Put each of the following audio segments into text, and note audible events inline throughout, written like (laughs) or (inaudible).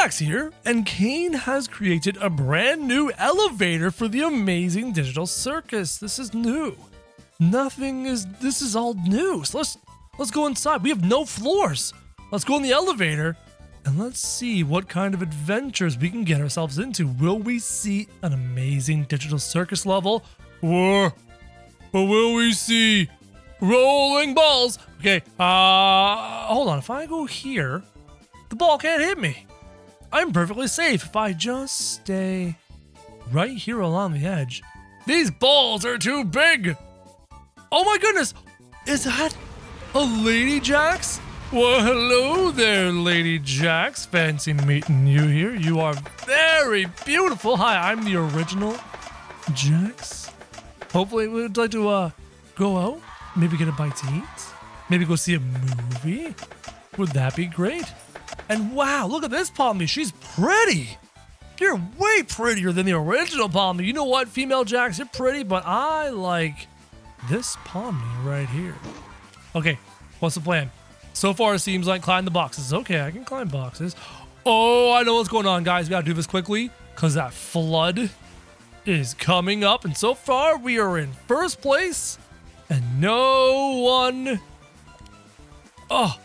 Here, and Caine has created a brand new elevator for the amazing digital circus. This is new. Nothing is this is all new. So let's let's go inside. We have no floors. Let's go in the elevator and let's see what kind of adventures we can get ourselves into. Will we see an amazing digital circus level? Or, or will we see rolling balls? Okay, uh, hold on. If I go here, the ball can't hit me. I'm perfectly safe if I just stay right here along the edge. These balls are too big. Oh my goodness, is that a Lady Jax? Well, hello there, Lady Jax. Fancy meeting you here. You are very beautiful. Hi, I'm the original Jax. Hopefully, we'd like to uh, go out, maybe get a bite to eat, maybe go see a movie. Would that be great? And wow, look at this Pomni. She's pretty. You're way prettier than the original Pomni. You know what, female Jax, you're pretty, but I like this Pomni right here. Okay, what's the plan? So far, it seems like climb the boxes. Okay, I can climb boxes. Oh, I know what's going on, guys. We gotta do this quickly because that flood is coming up. And so far, we are in first place and no one oh,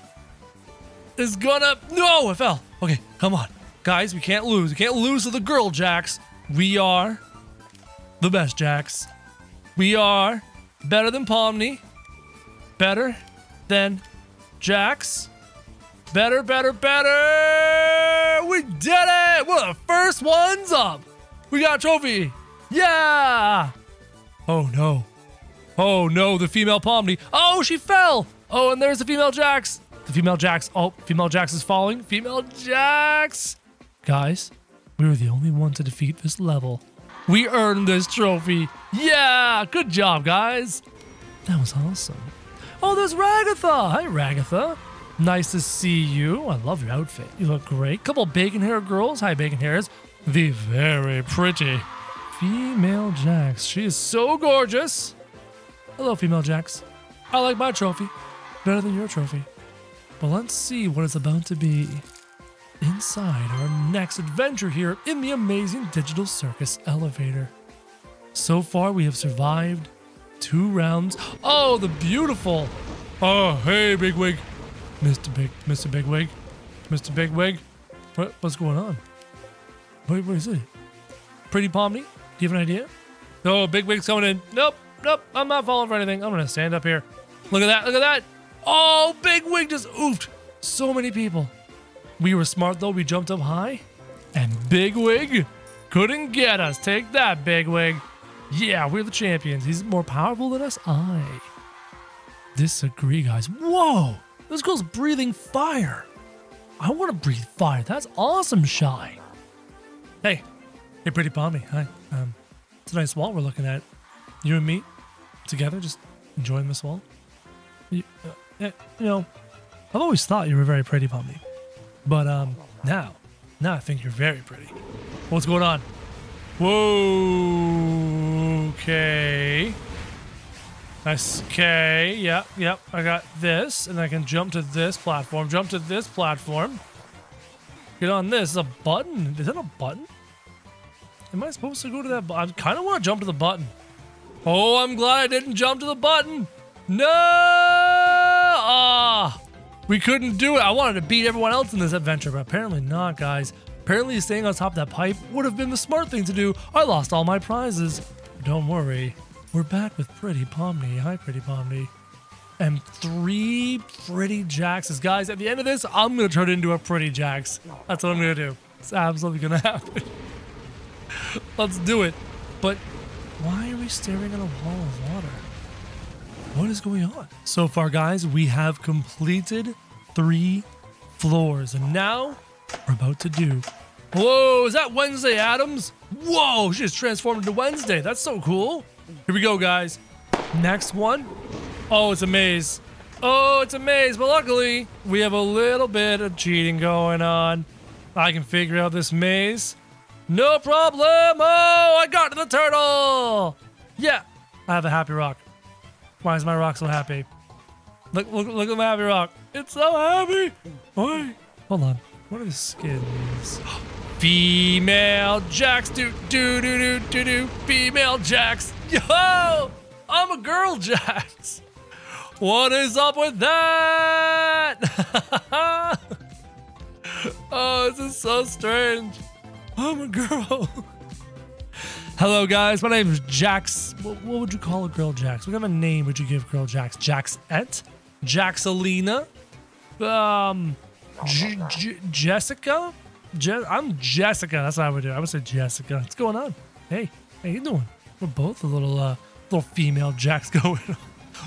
is gonna... No, it fell. Okay, come on. Guys, we can't lose. We can't lose to the girl Jax. We are the best Jax. We are better than Pomni. Better than Jax. Better, better, better! We did it! We're the first ones up! We got a trophy! Yeah! Oh no. Oh no, the female Pomni. Oh, she fell! Oh, and there's the female Jax. The female Jax. Oh, female Jax is falling. Female Jax! Guys, we were the only one to defeat this level. We earned this trophy. Yeah! Good job, guys! That was awesome. Oh, there's Ragatha. Hi, Ragatha. Nice to see you. I love your outfit. You look great. Couple bacon hair girls. Hi, bacon hairs. The very pretty female Jax. She is so gorgeous. Hello, female Jax. I like my trophy better than your trophy. But let's see what it's about to be inside our next adventure here in the amazing Digital Circus elevator. So far, we have survived two rounds. Oh, the beautiful. Oh, hey, Bigwig. Mr. Big, Mr. Bigwig. Mr. Bigwig. What, what's going on? Wait, what is it? Pretty Pomni? Do you have an idea? No, Bigwig's coming in. Nope, nope, I'm not falling for anything. I'm gonna stand up here. Look at that, look at that. Oh, Bigwig just oofed. So many people. We were smart though, we jumped up high. And Bigwig couldn't get us. Take that, Bigwig. Yeah, we're the champions. He's more powerful than us. I disagree, guys. Whoa! This girl's breathing fire. I want to breathe fire. That's awesome, Shy. Hey. Hey, pretty Pomni. Hi. Um, it's a nice wall we're looking at. You and me together, just enjoying this wall. You, uh, you know, I've always thought you were very pretty, Pomni. But um, now, now I think you're very pretty. What's going on? Whoa. Okay. Nice. Okay. Yep. Yep. I got this, and I can jump to this platform. Jump to this platform. Get on this. A button. Is that a button? Am I supposed to go to that? I kind of want to jump to the button. Oh, I'm glad I didn't jump to the button. No! Ah! We couldn't do it. I wanted to beat everyone else in this adventure, but apparently not, guys. Apparently staying on top of that pipe would have been the smart thing to do. I lost all my prizes. Don't worry. We're back with Pretty Pomni. Hi, Pretty Pomni. And three Pretty Jaxes. Guys, at the end of this, I'm going to turn into a Pretty Jax. That's what I'm going to do. It's absolutely going (laughs) to happen. Let's do it. But why are we staring at a wall of water? What is going on? So far, guys, we have completed three floors. And now we're about to do. Whoa, is that Wednesday Addams? Whoa, she just transformed into Wednesday. That's so cool. Here we go, guys. Next one. Oh, it's a maze. Oh, it's a maze, but luckily we have a little bit of cheating going on. I can figure out this maze. No problem. Oh, I got to the turtle. Yeah, I have a happy rock. Why is my rock so happy? Look, look, look at my happy rock. It's so happy. Why? Hold on. What are the skins? (gasps) Female Jax, do do do do do do. Female Jax, yo! I'm a girl (laughs) Jax. What is up with that? (laughs) oh, this is so strange. I'm a girl. (laughs) Hello, guys. My name is Jax. What, what, would you call a girl Jax? What kind of a name would you give girl Jax? Jaxette? Jaxalina? Um, J- J- Jessica? Je- I'm Jessica. That's what I would do. I would say Jessica. What's going on? Hey, how you doing? We're both a little, uh, little female Jax (laughs) going on.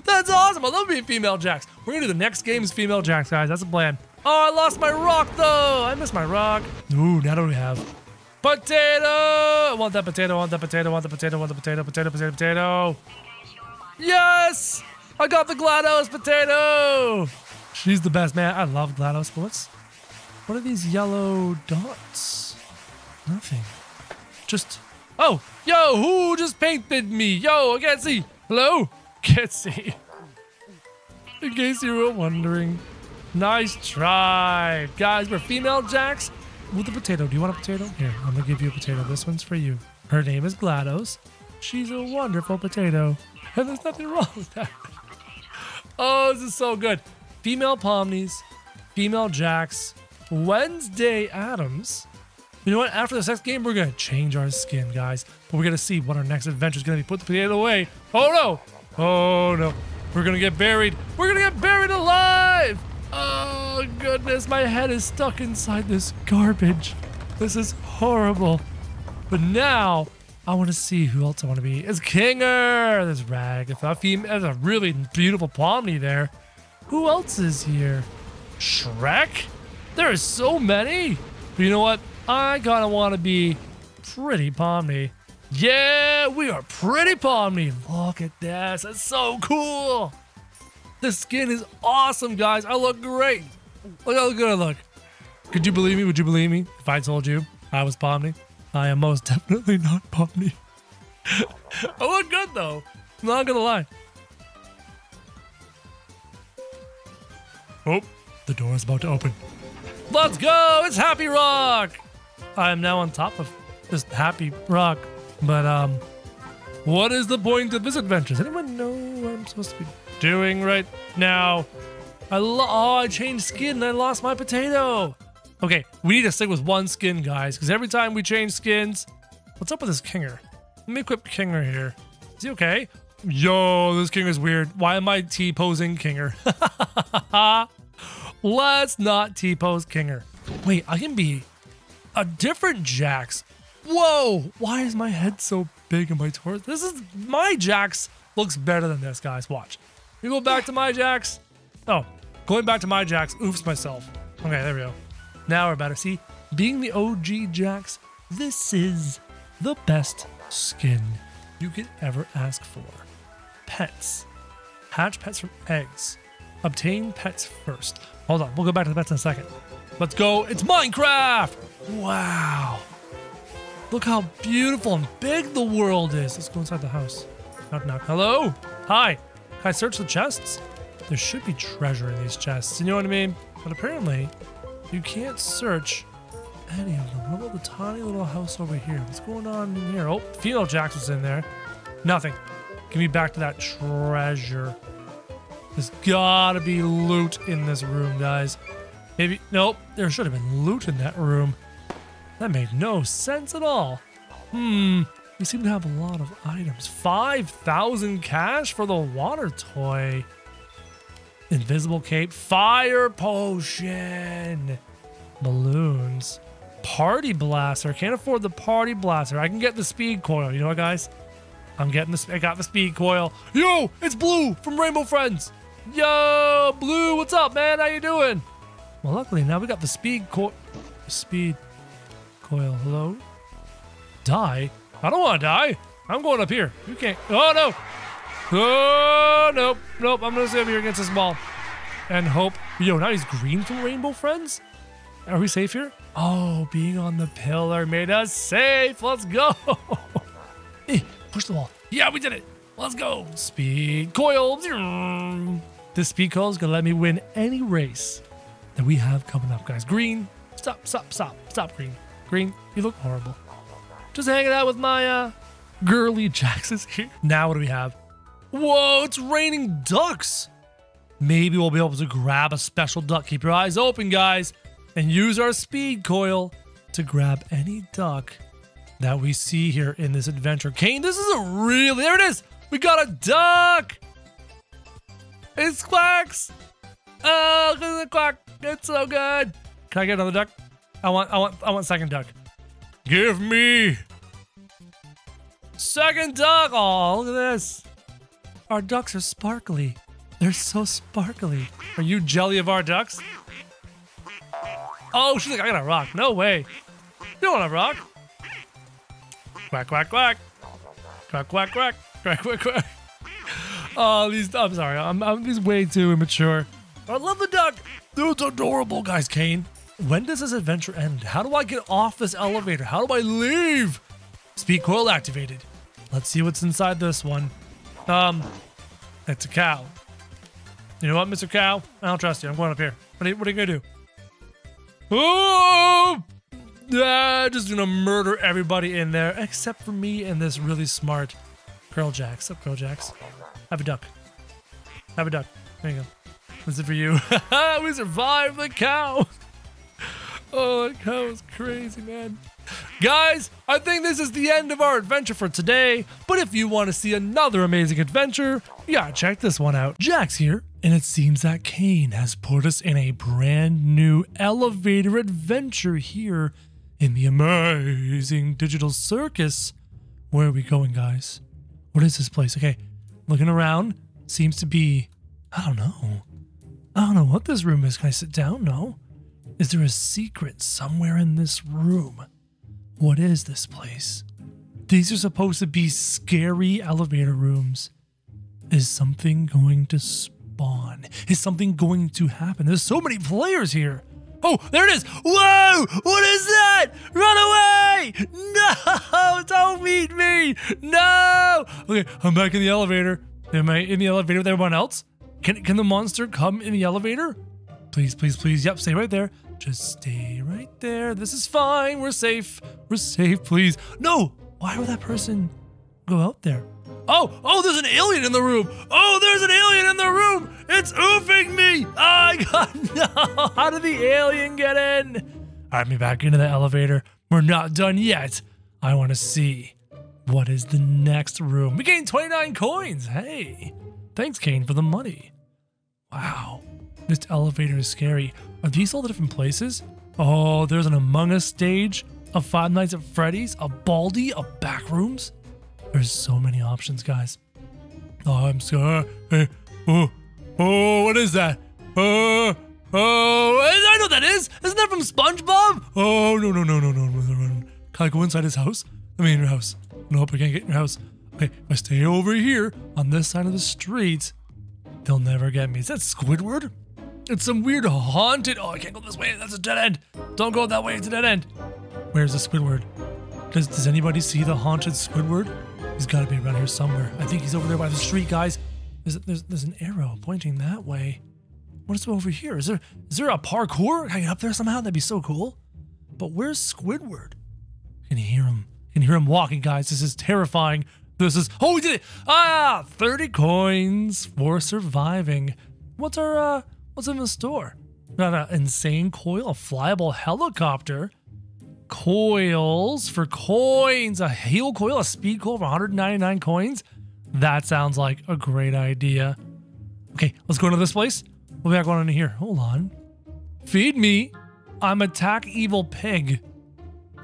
That's awesome. I love being female Jax. We're gonna do the next game is female Jax, guys. That's the plan. Oh, I lost my rock though. I missed my rock. Ooh, now do we have? Potato! I want that potato, I want that potato, I want the potato, I want the potato, potato, potato, potato. Yes! I got the GLaDOS potato! She's the best, man. I love GLaDOS, what's... What are these yellow dots? Nothing. Just... Oh! Yo, who just painted me? Yo, I can't see. Hello? (laughs) Can't see. In case you were wondering. Nice try. Guys, we're female Jax with a potato. Do you want a potato? Here, I'm gonna give you a potato. This one's for you. Her name is GLaDOS. She's a wonderful potato. And there's nothing wrong with that. Oh, this is so good. Female Pomnies, female Jax, Wednesday Addams. You know what? After this next game, we're gonna change our skin, guys. But we're gonna see what our next adventure is gonna be. Put the potato away. Oh no! Oh no! We're gonna get buried. We're gonna get buried alive! Oh goodness, my head is stuck inside this garbage. This is horrible. But now I want to see who else I want to be. It's Kinger. There's Rag. There's a really beautiful Pomni there. Who else is here? Shrek? There are so many. But you know what? I kind of want to be Pretty Pomni. Yeah, we are Pretty Pomni. Look at this. That's so cool. The skin is awesome, guys. I look great. Look how good I look. Could you believe me? Would you believe me if I told you I was Pomni? I am most (laughs) definitely not Pomni. (laughs) I look good though. I'm not gonna lie. Oh, the door is about to open. Let's go! It's Happy Rock! I am now on top of this Happy Rock. But, um, what is the point of this adventure? Does anyone know what I'm supposed to be doing right now? I oh, I changed skin and I lost my potato. Okay, we need to stick with one skin, guys, because every time we change skins, what's up with this Kinger? Let me equip Kinger here. Is he okay? Yo, this Kinger's weird. Why am I T-posing Kinger? (laughs) Let's not T-pose Kinger. Wait, I can be a different Jax. Whoa, why is my head so big in my torso? This is, my Jax looks better than this, guys. Watch. We go back to my Jax. Oh, going back to my Jax. Oops, myself. Okay, there we go. Now we're better. See, being the OG Jax, this is the best skin you could ever ask for. Pets. Hatch pets from eggs. Obtain pets first. Hold on, we'll go back to the pets in a second. Let's go. It's Minecraft! Wow. Look how beautiful and big the world is. Let's go inside the house. Knock, knock. Hello? Hi. Can I search the chests? There should be treasure in these chests. You know what I mean? But apparently, you can't search any of them. What about the tiny little house over here? What's going on in here? Oh, female Jax was in there. Nothing. Give me back to that treasure. There's gotta be loot in this room, guys. Maybe, nope, there should have been loot in that room. That made no sense at all. Hmm, we seem to have a lot of items. 5,000 cash for the water toy. Invisible cape, fire potion, balloons, party blaster. Can't afford the party blaster. I can get the speed coil. You know what, guys? I'm getting the. I got the speed coil. Yo, it's Blue from Rainbow Friends. Yo, Blue, what's up, man? How you doing? Well, luckily now we got the speed coil. Speed coil. Hello. Die? I don't want to die. I'm going up here. You can't. Oh no. Oh nope, nope. I'm gonna stay up here against this ball and hope. Yo, now he's green from Rainbow Friends. Are we safe here? Oh, being on the pillar made us safe. Let's go. (laughs) Push the wall. Yeah, we did it. Let's go. Speed coil. This speed coil is gonna let me win any race that we have coming up, guys. Green, Stop, stop, stop, stop, Green. Green, you look horrible. Just hanging out with my uh, girly Jaxes here. Now what do we have? Whoa, it's raining ducks. Maybe we'll be able to grab a special duck. Keep your eyes open, guys, and use our speed coil to grab any duck that we see here in this adventure. Caine, this is a really, there it is. We got a duck. It's quacks. Oh, at the quack. It's so good. Can I get another duck? I want, I want, I want second duck. Give me second duck. Oh, look at this. Our ducks are sparkly. They're so sparkly. Are you jelly of our ducks? Oh, she's like, I got a rock. No way. You don't want a rock. Quack, quack, quack. Quack, quack, quack. Quack, quack, quack. (laughs) Oh, these, I'm sorry. I'm, I'm these way too immature. I love the duck. Dude's adorable, guys. Caine, when does this adventure end? How do I get off this elevator? How do I leave? Speed coil activated. Let's see what's inside this one. Um, it's a cow. You know what, Mr. Cow? I don't trust you. I'm going up here. What are you, what are you gonna do? Oh! Ah, just gonna murder everybody in there except for me and this really smart Girl Jax. Up, Girl Jax. Have a duck. Have a duck. There you go. This is for you. (laughs) we survived the cow. Oh, that is crazy, man. Guys, I think this is the end of our adventure for today. But if you want to see another amazing adventure, yeah, check this one out. Jax here, and it seems that Caine has put us in a brand new elevator adventure here in the amazing digital circus. Where are we going, guys? What is this place? Okay, looking around, seems to be, I don't know. I don't know what this room is. Can I sit down? No. Is there a secret somewhere in this room? What is this place? These are supposed to be scary elevator rooms. Is something going to spawn? Is something going to happen? There's so many players here. Oh, there it is. Whoa! What is that? Run away! No! (laughs) Don't meet me! No! Okay, I'm back in the elevator. Am I in the elevator with everyone else? Can, can the monster come in the elevator? Please, please, please. Yep, stay right there. Just stay right there. This is fine. We're safe. We're safe, please. No! Why would that person go out there? Oh, oh, there's an alien in the room. Oh, there's an alien in the room. It's oofing me. Oh, I got (laughs) no. How did the alien get in? All right, me back into the elevator. We're not done yet. I want to see what is the next room. We gained 29 coins. Hey, thanks, Caine, for the money. Wow, this elevator is scary. Are these all the different places? Oh, there's an Among Us stage, a Five Nights at Freddy's, a Baldi, a Backrooms. There's so many options, guys. Oh, I'm scared. Hey, oh, oh, what is that? Oh, oh, I know what that is. Isn't that from SpongeBob? Oh, no, no, no, no, no, no, no. Can I go inside his house? I mean, your house. Nope, I can't get in your house. Okay, if I stay over here on this side of the street, they'll never get me. Is that Squidward? It's some weird haunted. Oh, I can't go this way. That's a dead end. Don't go that way. It's a dead end. Where's the Squidward? Does, does anybody see the haunted Squidward? He's got to be around here somewhere. I think he's over there by the street, guys. There's, there's, there's an arrow pointing that way. What is over here? Is there is there a parkour? Can I get up there somehow? That'd be so cool. But where's Squidward? Can you hear him? Can you hear him walking, guys? This is terrifying. This is oh, we did it! Ah, 30 coins for surviving. What's our uh? What's in the store? Got an insane coil, a flyable helicopter, coils for coins, a heal coil, a speed coil for 199 coins. That sounds like a great idea. Okay, let's go into this place. We'll be back going into here. Hold on. Feed me. I'm attack evil pig.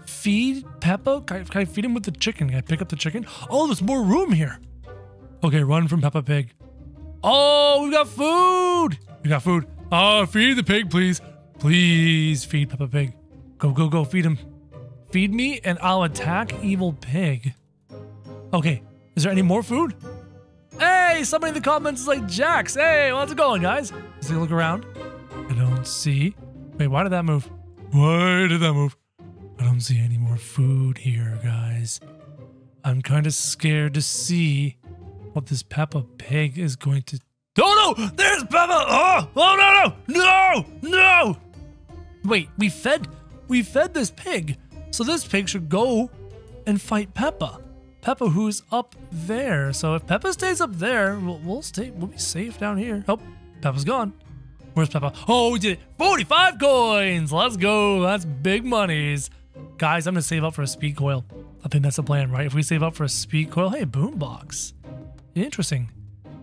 Feed Peppa? Can I, can I feed him with the chicken? Can I pick up the chicken? Oh, there's more room here. Okay, run from Peppa Pig. Oh, we got food. We got food. Oh, feed the pig, please. Please feed Peppa Pig. Go, go, go. Feed him. Feed me and I'll attack evil pig. Okay, is there any more food? Hey, somebody in the comments is like, Jax, hey, how's it going, guys? He look around? I don't see. Wait, why did that move? Why did that move? I don't see any more food here, guys. I'm kind of scared to see what this Peppa Pig is going to... Oh no! There's Peppa! Oh! Oh no no! No! No! Wait, we fed we fed this pig. So this pig should go and fight Peppa. Peppa, who's up there. So if Peppa stays up there, we'll, we'll stay. We'll be safe down here. Oh, Peppa's gone. Where's Peppa? Oh, we did it. 45 coins. Let's go. That's big monies. Guys, I'm going to save up for a speed coil. I think that's the plan, right? If we save up for a speed coil, hey, boombox. Interesting.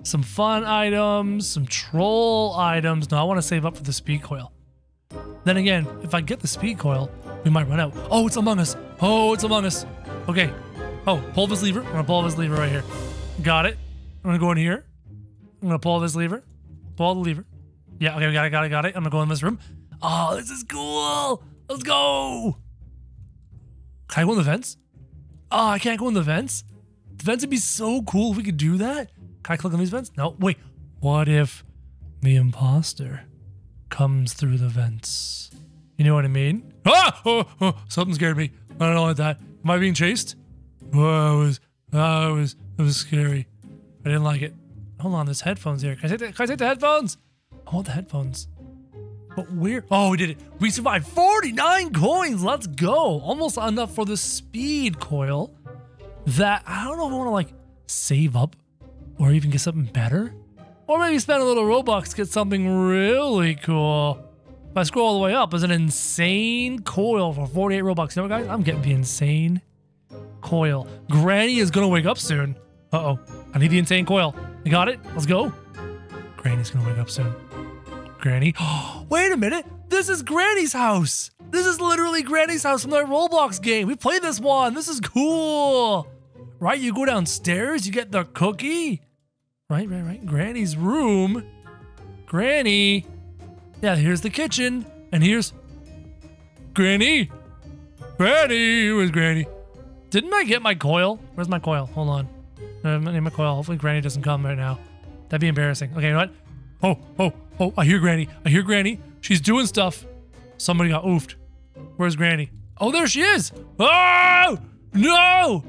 Some fun items, some troll items. No, I want to save up for the speed coil. Then again, if I get the speed coil, we might run out. Oh, it's Among Us. Oh, it's Among Us. Okay. Oh, pull this lever. I'm going to pull this lever right here. Got it. I'm going to go in here. I'm going to pull this lever. Pull the lever. Yeah, okay, we got it, got it, got it. I'm going to go in this room. Oh, this is cool. Let's go. Can I go in the vents? Oh, I can't go in the vents? The vents would be so cool if we could do that. Can I click on these vents? No, wait. What if the imposter comes through the vents? You know what I mean? Ah! Oh, oh, something scared me. I don't know like that. Am I being chased? Oh, it was, oh, it was, it was scary. I didn't like it. Hold on, there's headphones here. Can I take the, can I take the headphones? I want the headphones. But where? Oh, we did it. We survived 49 coins. Let's go. Almost enough for the speed coil that I don't know if I want to like save up or even get something better. Or maybe spend a little Robux get something really cool. If I scroll all the way up, there's an insane coil for 48 Robux. You know what, guys? I'm getting the insane coil. Granny is going to wake up soon. Uh-oh. I need the insane coil. You got it? Let's go. Granny's going to wake up soon. Granny. (gasps) Wait a minute. This is Granny's house. This is literally Granny's house from that Roblox game. We played this one. This is cool. Right? You go downstairs, you get the cookie. Right, right, right. Granny's room. Granny. Yeah, here's the kitchen. And here's Granny. Granny. Where's Granny? Didn't I get my coil? Where's my coil? Hold on. Uh, I need my coil. Hopefully Granny doesn't come right now. That'd be embarrassing. Okay, you know what? Oh, oh, oh, I hear Granny. I hear Granny. She's doing stuff. Somebody got oofed. Where's Granny? Oh, there she is. Oh, no.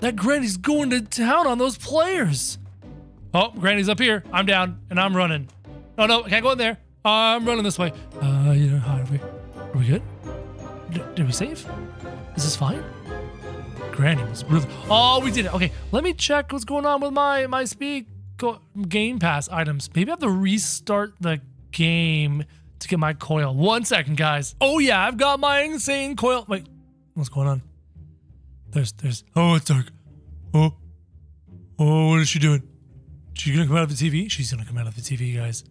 That Granny's going to town on those players. Oh, Granny's up here. I'm down and I'm running. Oh, no, I can't go in there. I'm running this way. Uh, you know, how are we? Are we good? D did we save? Is this fine? Granny was really. Oh, we did it. Okay, let me check what's going on with my my speed Game Pass items. Maybe I have to restart the game to get my coil. One second, guys. Oh yeah, I've got my insane coil. Wait, what's going on? There's, there's. Oh, it's dark. Oh, oh, what is she doing? She's gonna come out of the TV. She's gonna come out of the TV, guys.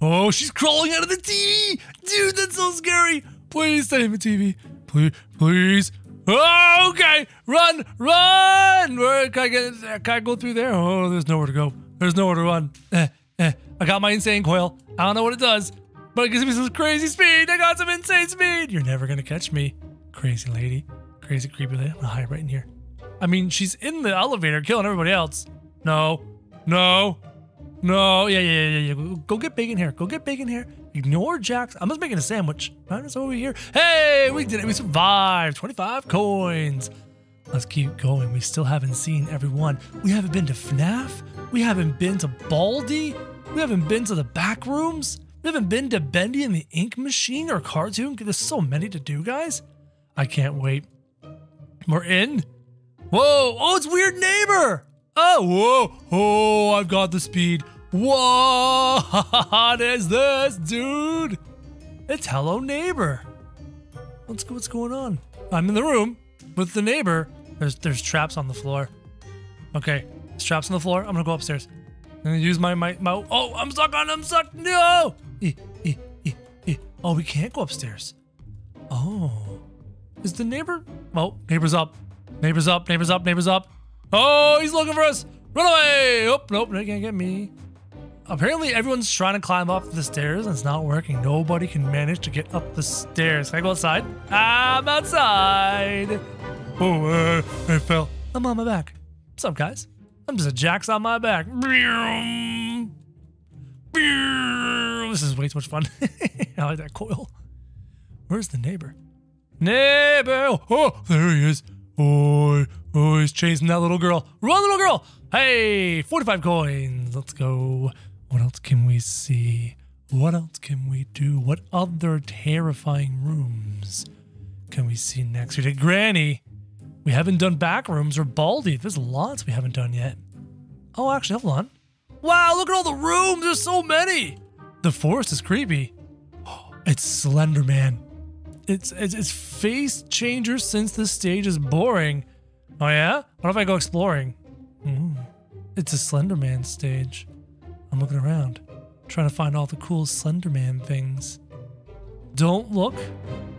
Oh, she's crawling out of the TV, dude. That's so scary. Please stay in the TV. Please, please. Oh, okay. Run, run. Where can I get? Can I go through there? Oh, there's nowhere to go. There's nowhere to run. Eh, eh. I got my insane coil. I don't know what it does, but it gives me some crazy speed. I got some insane speed. You're never gonna catch me, crazy lady. Crazy creepy lady. I'm gonna hide right in here. I mean, she's in the elevator killing everybody else. No. No. No. Yeah, yeah, yeah, yeah. Go get in here. Go get in here. Ignore Jax. I'm just making a sandwich. Right, it's over here. Hey, we did it. We survived. 25 coins. Let's keep going. We still haven't seen everyone. We haven't been to FNAF. We haven't been to Baldi. We haven't been to the back rooms. We haven't been to Bendy and the Ink Machine or Cartoon. There's so many to do, guys. I can't wait. We're in. Whoa. Oh, it's Weird Neighbor. Oh, whoa. Oh, I've got the speed. What (laughs) is this, dude? It's Hello Neighbor. What's, what's going on? I'm in the room with the neighbor. There's there's traps on the floor. Okay, there's traps on the floor. I'm gonna go upstairs. I'm gonna use my my, my oh I'm stuck on I'm stuck. No. E, e, e. Oh, we can't go upstairs. Oh, is the neighbor? Oh, neighbor's up. Neighbor's up. Neighbor's up. Neighbor's up. Oh, he's looking for us. Run away! Oh, nope, they can't get me. Apparently, everyone's trying to climb up the stairs and it's not working. Nobody can manage to get up the stairs. Can I go outside? I'm outside. Oh, uh, I fell. I'm on my back. What's up, guys? I'm just a jax on my back. This is way too much fun. (laughs) I like that coil. Where's the neighbor? Neighbor! Oh, there he is. Oh, oh, he's chasing that little girl. Run, little girl! Hey, 45 coins. Let's go. What else can we see? What else can we do? What other terrifying rooms can we see next? We did Granny. We haven't done back rooms or Baldi. There's lots we haven't done yet. Oh, actually, hold on. Wow, look at all the rooms. There's so many. The forest is creepy. (gasps) It's Slender Man. It's, it's it's face changer since this stage is boring. Oh yeah? What if I go exploring? Mm. It's a Slenderman stage. I'm looking around, trying to find all the cool Slenderman things. Don't look,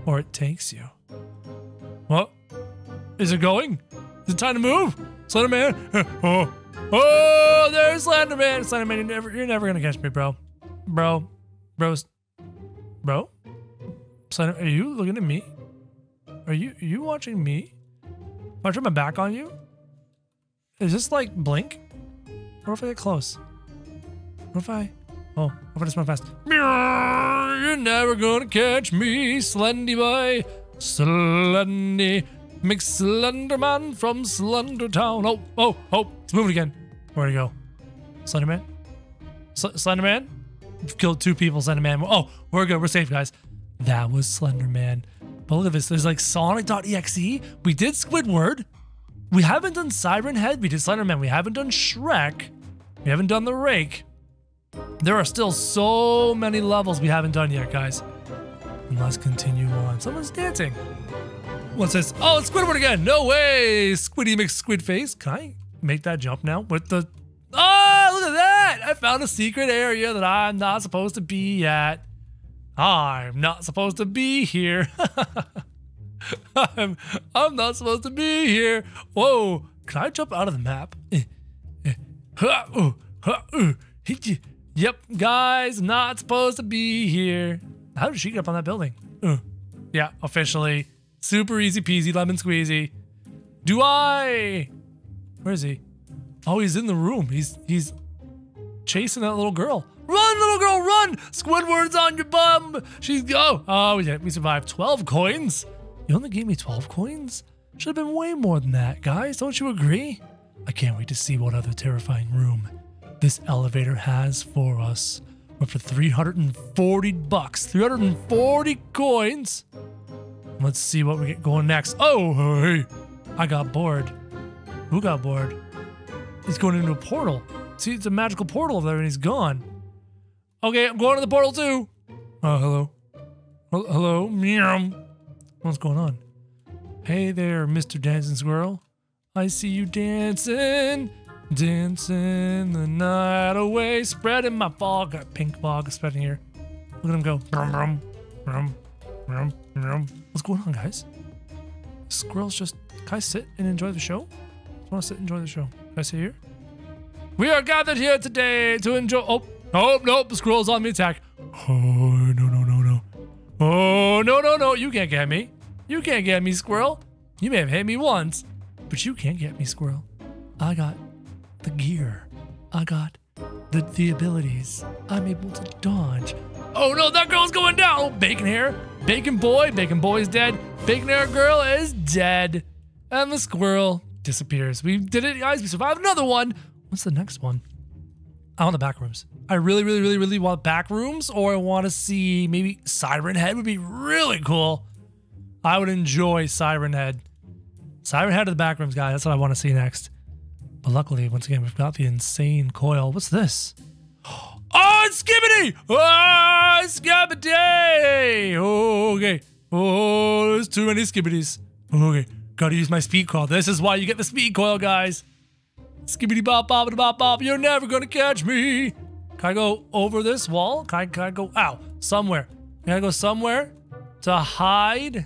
or it takes you. What? Is it going? Is it time to move? Slenderman? (laughs) Oh, oh, there's Slenderman! Slenderman, you're never, you're never gonna catch me, bro. Bro, bros, bro. Slender, are you looking at me? Are you are you watching me? If I turn my back on you? Is this like blink? What if I get close? What if I? Oh, what if I just run fast? You're never gonna catch me, Slendy boy. Slendy. McSlenderman from Slender Town. Oh, oh, oh, it's moving again. Where'd he go? Slenderman? Sl Slenderman? We've killed two people, Slenderman. Oh, we're good. We're safe, guys. That was Slenderman. But look at this. There's like Sonic.exe. We did Squidward. We haven't done Siren Head. We did Slenderman. We haven't done Shrek. We haven't done the Rake. There are still so many levels we haven't done yet, guys. And let's continue on. Someone's dancing. What's this? Oh, it's Squidward again. No way. Squiddy McSquidface. Can I make that jump now with the... Oh, look at that. I found a secret area that I'm not supposed to be at. I'm not supposed to be here. (laughs) I'm, I'm not supposed to be here. Whoa. Can I jump out of the map? Yep, guys, not supposed to be here. How did she get up on that building? Yeah, officially. Super easy peasy, lemon squeezy. Do I? Where is he? Oh, he's in the room. He's he's chasing that little girl. Run, little girl, run! Squidward's on your bum. She's go. Oh, yeah, we survived. 12 coins. You only gave me 12 coins? Should have been way more than that, guys. Don't you agree? I can't wait to see what other terrifying room this elevator has for us. But for 340 bucks, 340 coins. Let's see what we get going next. Oh, hey, I got bored. Who got bored? He's going into a portal. See, it's a magical portal there and he's gone. Okay, I'm going to the portal too. Oh, hello. Hello, meow. What's going on? Hey there, Mr. Dancing Squirrel. I see you dancing, dancing the night away, spreading my fog. Got pink fog spreading here. Look at him go. Brum, brum, brum, brum, brum. What's going on, guys? Squirrels just. Can I sit and enjoy the show? I want to sit and enjoy the show. Can I sit here? We are gathered here today to enjoy. Oh, oh, nope. The squirrel's on me attack. Oh, no, no, no, no. Oh, no, no, no. You can't get me. You can't get me, squirrel. You may have hit me once, but you can't get me, squirrel. I got the gear. I got the, the abilities. I'm able to dodge. Oh no, that girl's going down. Bacon hair. Bacon boy. Bacon boy's dead. Bacon hair girl is dead. And the squirrel disappears. We did it, guys. We survived another one. What's the next one? I want the back rooms. I really, really, really, really want back rooms, or I want to see maybe Siren Head would be really cool. I would enjoy Siren Head. Siren Head to the back rooms, guys. That's what I want to see next. But luckily, once again, we've got the insane coil. What's this? (gasps) Oh, it's Skibidi! Ah, oh, Skibidi! Okay. Oh, there's too many Skibidis. Okay. Gotta use my speed coil. This is why you get the speed coil, guys. Skibidi bop bop bop bop. You're never gonna catch me. Can I go over this wall? Can I, can I go? Ow. Somewhere. Can I go somewhere to hide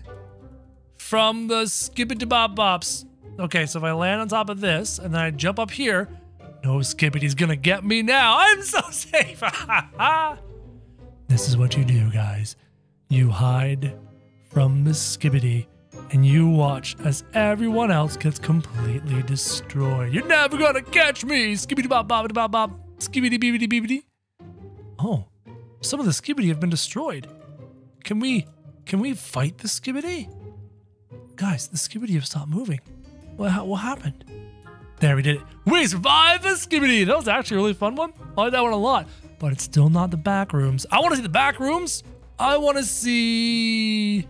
from the skibidi bop bops? Okay, so if I land on top of this and then I jump up here, no skibidi's gonna get me now. (laughs) I'm so safe. (laughs) this is what you do, guys. You hide from the skibidi and you watch as everyone else gets completely destroyed. You're never gonna catch me! Skibidi bop bop bop bop. Skibidi beebity beebity. Oh, some of the skibidi have been destroyed. Can we can we fight the skibidi? Guys, the skibidi have stopped moving. What, what happened? There, we did it. We survived the skibidi! That was actually a really fun one. I like that one a lot. But it's still not the back rooms. I want to see the back rooms. I want to see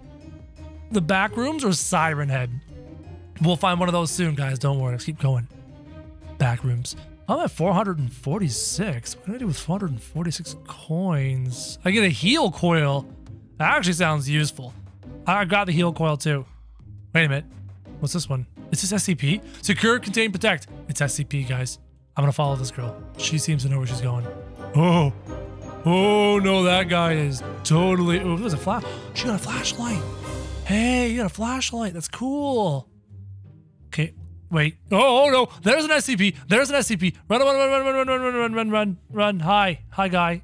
the back rooms or Siren Head. We'll find one of those soon, guys. Don't worry. Let's keep going. Back rooms. I'm at 446. What do I do with 446 coins? I get a heal coil. That actually sounds useful. I got the heal coil too. Wait a minute. What's this one? Is this SCP? Secure, contain, protect. It's SCP, guys. I'm gonna follow this girl. She seems to know where she's going. Oh. Oh no, that guy is totally. Oh, there's a flash. She got a flashlight. Hey, you got a flashlight. That's cool. Okay, wait. Oh, oh no, there's an SCP. There's an SCP. Run, run, run, run, run, run, run, run, run, run, run. Hi, hi, guy.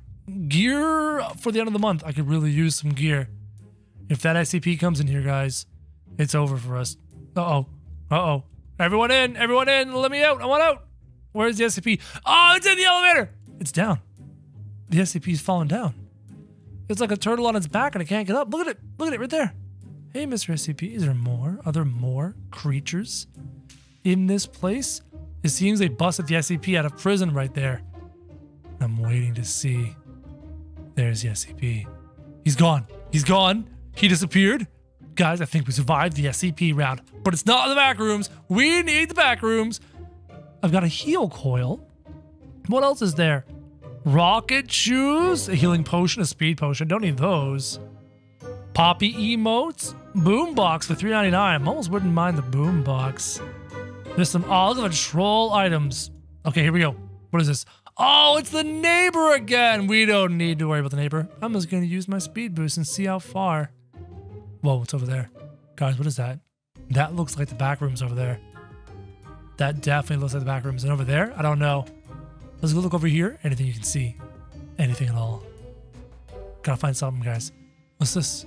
Gear for the end of the month. I could really use some gear. If that SCP comes in here, guys, it's over for us. Uh oh. Uh oh. Everyone in. Everyone in. Let me out. I want out. Where's the SCP? Oh, it's in the elevator. It's down. The SCP's falling down. It's like a turtle on its back and it can't get up. Look at it. Look at it right there. Hey, Mr. SCP, is there more? Are there more creatures in this place? It seems they busted the SCP out of prison right there. I'm waiting to see. There's the SCP. He's gone. He's gone. He disappeared. Guys, I think we survived the SCP round, but it's not in the back rooms. We need the back rooms. I've got a heal coil. What else is there? Rocket shoes, a healing potion, a speed potion. Don't need those. Poppy emotes, boombox for $3.99. I almost wouldn't mind the boombox. There's some all the troll items. Okay, here we go. What is this? Oh, it's the neighbor again. We don't need to worry about the neighbor. I'm just going to use my speed boost and see how far. Whoa, what's over there? Guys, what is that? That looks like the back rooms over there. That definitely looks like the back rooms. And over there, I don't know. Let's go look over here. Anything you can see. Anything at all. Gotta find something, guys. What's this?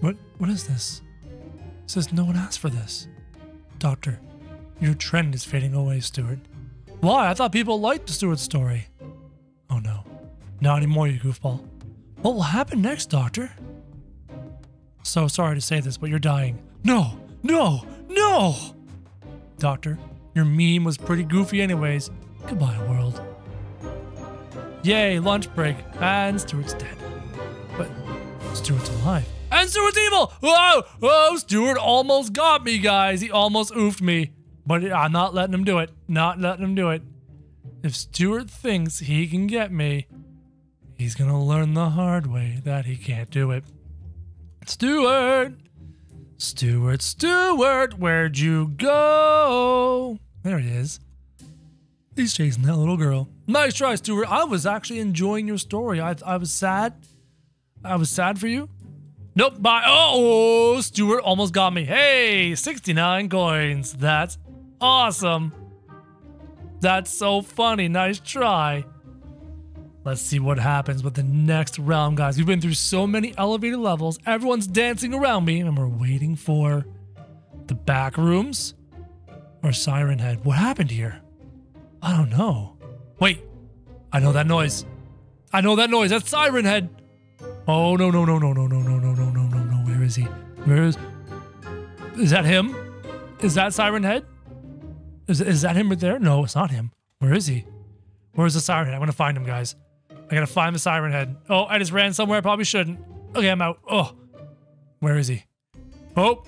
What? What is this? It says no one asked for this. Doctor, your trend is fading away, Stuart. Why? I thought people liked the Stuart story. Oh no. Not anymore, you goofball. What will happen next, Doctor? So sorry to say this, but you're dying. No! No! No! Doctor, your meme was pretty goofy anyways. Goodbye, world. Yay, lunch break. And Stuart's dead. But Stuart's alive. And Stuart's evil! Whoa! Whoa! Stuart almost got me, guys. He almost oofed me. But I'm not letting him do it. Not letting him do it. If Stuart thinks he can get me, he's gonna learn the hard way that he can't do it. Stuart! Stuart, Stuart, where'd you go? There he is. He's chasing that little girl. Nice try, Stuart. I was actually enjoying your story. I, I was sad. I was sad for you. Nope, bye. Oh, Stuart almost got me. Hey, 69 coins. That's awesome. That's so funny. Nice try. Let's see what happens with the next round, guys. We've been through so many elevator levels. Everyone's dancing around me, and we're waiting for the back rooms or Siren Head. What happened here? I don't know. Wait, I know that noise. I know that noise. That's Siren Head. Oh no no no no no no no no no no no no! Where is he? Where is? Is that him? Is that Siren Head? Is is that him right there? No, it's not him. Where is he? Where's the Siren Head? I'm gonna find him, guys. I gotta find the Siren Head. Oh, I just ran somewhere I probably shouldn't. Okay, I'm out. Oh, where is he? Oh,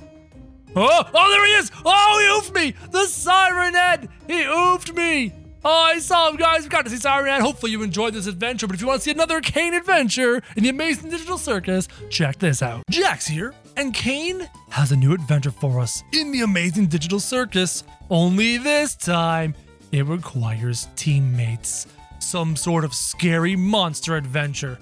oh, oh, there he is! Oh, he oofed me! The Siren Head! He oofed me! I saw him, guys. We got to see Siren Head. Hopefully you enjoyed this adventure, but if you want to see another Caine adventure in the amazing digital circus, check this out. Jax here, and Caine has a new adventure for us in the amazing digital circus. Only this time, it requires teammates. Some sort of scary monster adventure.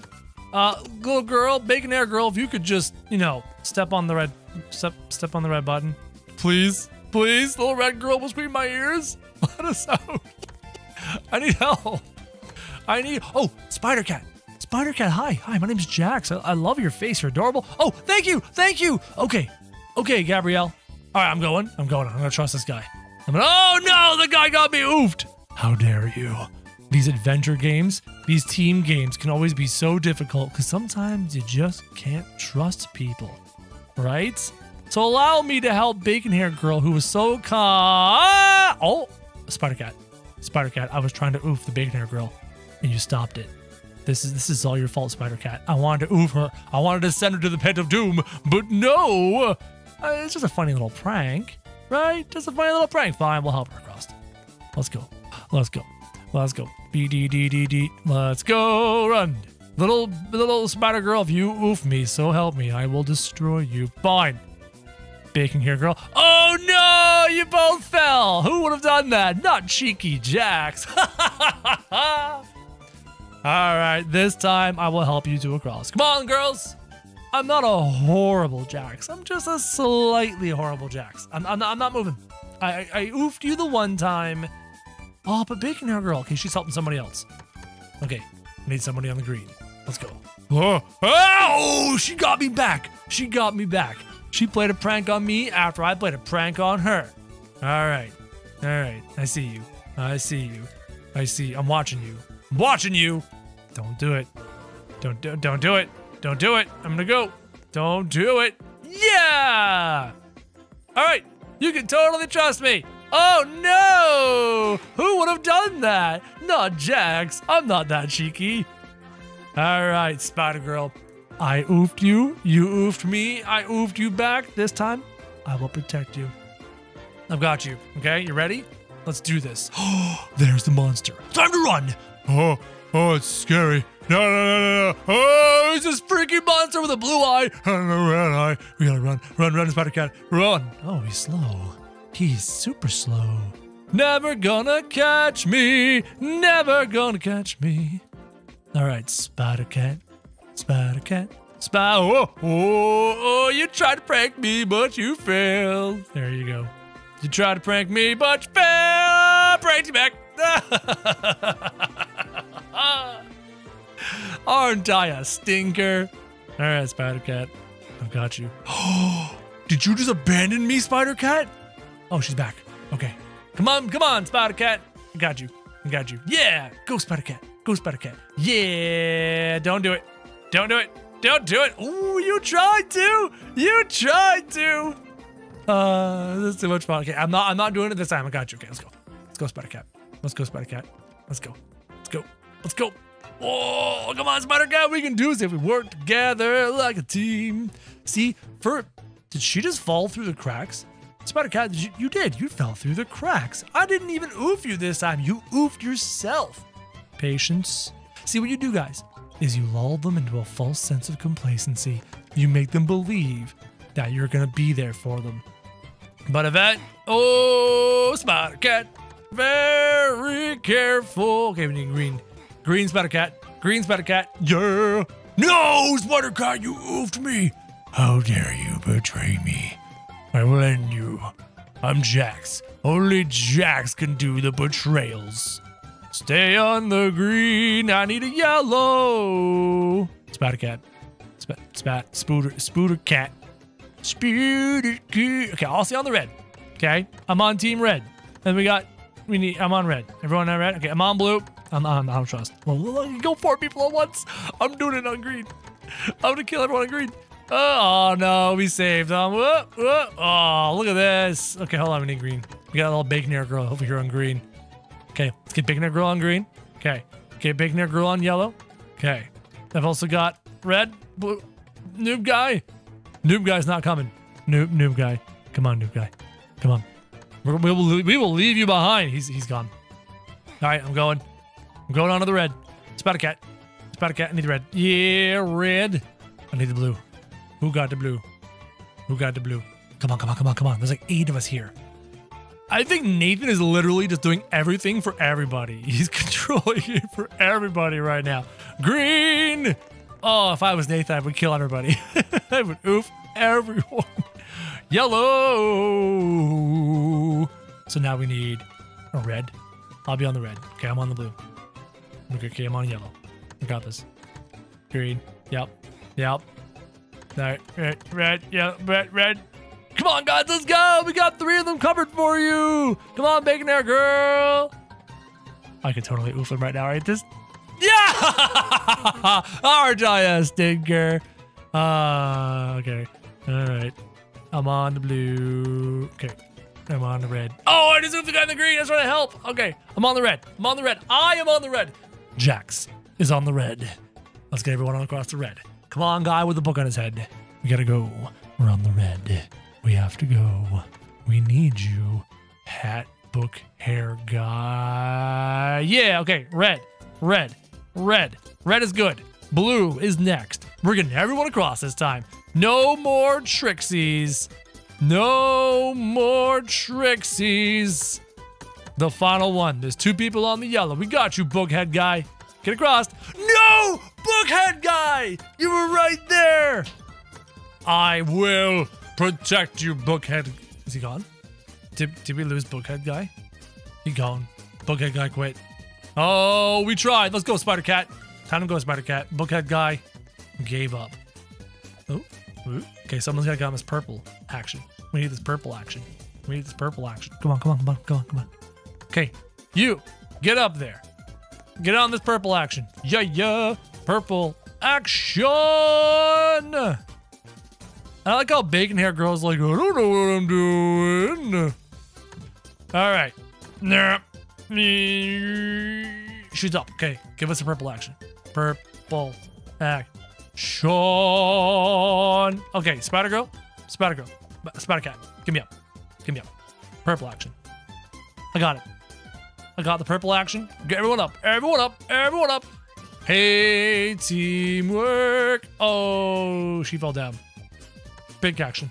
Uh, little girl, bacon hair girl, if you could just, you know, step on the red, step, step on the red button. Please, please, little red girl between my ears. (laughs) Let us out. (laughs) I need help. I need. Oh, Spider Cat. Spider Cat. Hi, hi. My name's Jax. I, I love your face. You're adorable. Oh, thank you, thank you. Okay, okay, Gabrielle. All right, I'm going. I'm going. I'm gonna trust this guy. I'm gonna. Oh no, the guy got me oofed. How dare you? These adventure games, these team games can always be so difficult because sometimes you just can't trust people, right? So allow me to help Bacon Hair Girl, who was so calm. Oh, Spider Cat. Spider Cat, I was trying to oof the bacon hair girl, and you stopped it. This is this is all your fault, Spider Cat. I wanted to oof her. I wanted to send her to the pit of doom, but no. Uh, it's just a funny little prank, right? Just a funny little prank. Fine, we'll help her across. Let's go. Let's go. Let's go. B D D D D. Let's go. Run. Little little spider girl, if you oof me, so help me, I will destroy you. Fine. Baking here, girl. Oh no! You both fell! Who would have done that? Not cheeky Jax. (laughs) Alright, this time I will help you to a cross. Come on, girls! I'm not a horrible Jax. I'm just a slightly horrible Jax. I'm, I'm, not, I'm not moving. I, I, I oofed you the one time. Oh, but Bacon Hair Girl. Okay, she's helping somebody else. Okay, need somebody on the green. Let's go. Oh, oh, she got me back. She got me back. She played a prank on me after I played a prank on her. All right. All right. I see you. I see you. I see. I'm watching you. I'm watching you. Don't do it. Don't do don't do it. Don't do it. I'm gonna go. Don't do it. Yeah. All right. You can totally trust me. Oh no! Who would have done that? Not Jax. I'm not that cheeky. All right, Spider Girl. I oofed you. You oofed me. I oofed you back. This time, I will protect you. I've got you. Okay, you ready? Let's do this. Oh, (gasps) there's the monster. Time to run. Oh, oh, it's scary. No, no, no, no, no. Oh, it's this freaking monster with a blue eye and a red eye. We gotta run, run, run, Spider Cat, run. Oh, he's slow. He's super slow. Never gonna catch me. Never gonna catch me. All right, Spider Cat. Spider Cat. Spider. Oh, oh, oh, you tried to prank me, but you failed. There you go. You tried to prank me, but you failed. Pranked you back. (laughs) Aren't I a stinker? All right, Spider Cat. I've got you. (gasps) Did you just abandon me, Spider Cat? Oh, she's back. Okay. Come on, come on, Spider Cat. I got you. I got you. Yeah. Go, Spider Cat. Go, Spider Cat. Yeah. Don't do it. Don't do it. Don't do it. Ooh, you tried to. You tried to. Uh, this is too much fun. Okay, I'm not. I'm not doing it this time. I got you. Okay, let's go. Let's go, Spider Cat. Let's go, Spider Cat. Let's go. Let's go. Let's go. Oh, come on, Spider Cat. We can do this if we work together like a team. See, for did she just fall through the cracks? Spider Cat, you, you did. You fell through the cracks. I didn't even oof you this time. You oofed yourself. Patience. See what you do, guys, is you lull them into a false sense of complacency. You make them believe that you're gonna be there for them. But Yvette, oh, Spider Cat, very careful. Okay, we need green. Green Spider Cat. Green Spider Cat. Yeah. No, Spider Cat, you oofed me. How dare you betray me? I will end you. I'm Jax. Only Jax can do the betrayals. Stay on the green. I need a yellow. Spider cat. Spat, spat, spooter, spooter cat. Spooter cat. Okay, I'll stay on the red. Okay, I'm on team red. And we got, we need, I'm on red. Everyone on red? Okay, I'm on blue. I'm on, I don't trust. Go four people at once. I'm doing it on green. I'm gonna kill everyone on green. Oh, no, we saved them. Whoa. Oh, look at this. Okay, hold on, we need green. We got a little bacon hair girl over here on green. Okay, let's get hair girl on green. Okay, bacon hair girl on yellow. Okay, I've also got red, blue, noob guy. Noob guy's not coming. Noob, noob guy. Come on, noob guy. Come on. We're, we will, we will leave you behind. He's, he's gone. All right, I'm going. I'm going on to the red. Spider cat. Spider cat. I need the red. Yeah, red. I need the blue. Who got the blue? Who got the blue? Come on, come on, come on, come on. There's like eight of us here. I think Nathan is literally just doing everything for everybody. (laughs) He's controlling it for everybody right now. Green! Oh, if I was Nathan, I would kill everybody. (laughs) I would oof everyone. (laughs) Yellow! So now we need a red. I'll be on the red. Okay, I'm on the blue. Okay, I'm on yellow. I got this. Green. Yep. Yep. Red, red, red, yeah, red, red. Come on, guys, let's go. We got three of them covered for you. Come on, bacon hair girl. I could totally oof him right now, right? This. Yeah! (laughs) RJS stinker. Uh, okay. All right. I'm on the blue. Okay. I'm on the red. Oh, I just oofed the guy in the green. That's trying to help. Okay. I'm on the red. I'm on the red. I am on the red. Jax. is on the red. Let's get everyone on across the red. Come on, guy with the book on his head. We gotta go. We're on the red. We have to go. We need you. Hat, book, hair guy. Yeah, okay. Red, red, red. Red is good. Blue is next. We're getting everyone across this time. No more trixies. No more trixies. The final one. There's two people on the yellow. We got you, bookhead guy. Get across. No! Bookhead guy! You were right there! I will protect you, bookhead. Is he gone? Did, did we lose bookhead guy? He gone. Bookhead guy quit. Oh, we tried. Let's go, Spider Cat. Time to go, Spider Cat. Bookhead guy gave up. Oh, okay. Someone's got to get on this purple action. We need this purple action. We need this purple action. Come on, come on, come on, come on, come on. Okay, you get up there. Get on this purple action. Yeah, yeah. Purple action. I like how bacon hair girl's like, I don't know what I'm doing. All right. She's up. Okay, give us a purple action. Purple action. Okay, Spider Girl. Spider Girl. Spider Cat. Give me up. Give me up. Purple action. I got it. I got the purple action. Get everyone up. Everyone up. Everyone up. Hey, teamwork. Oh, she fell down. Big action.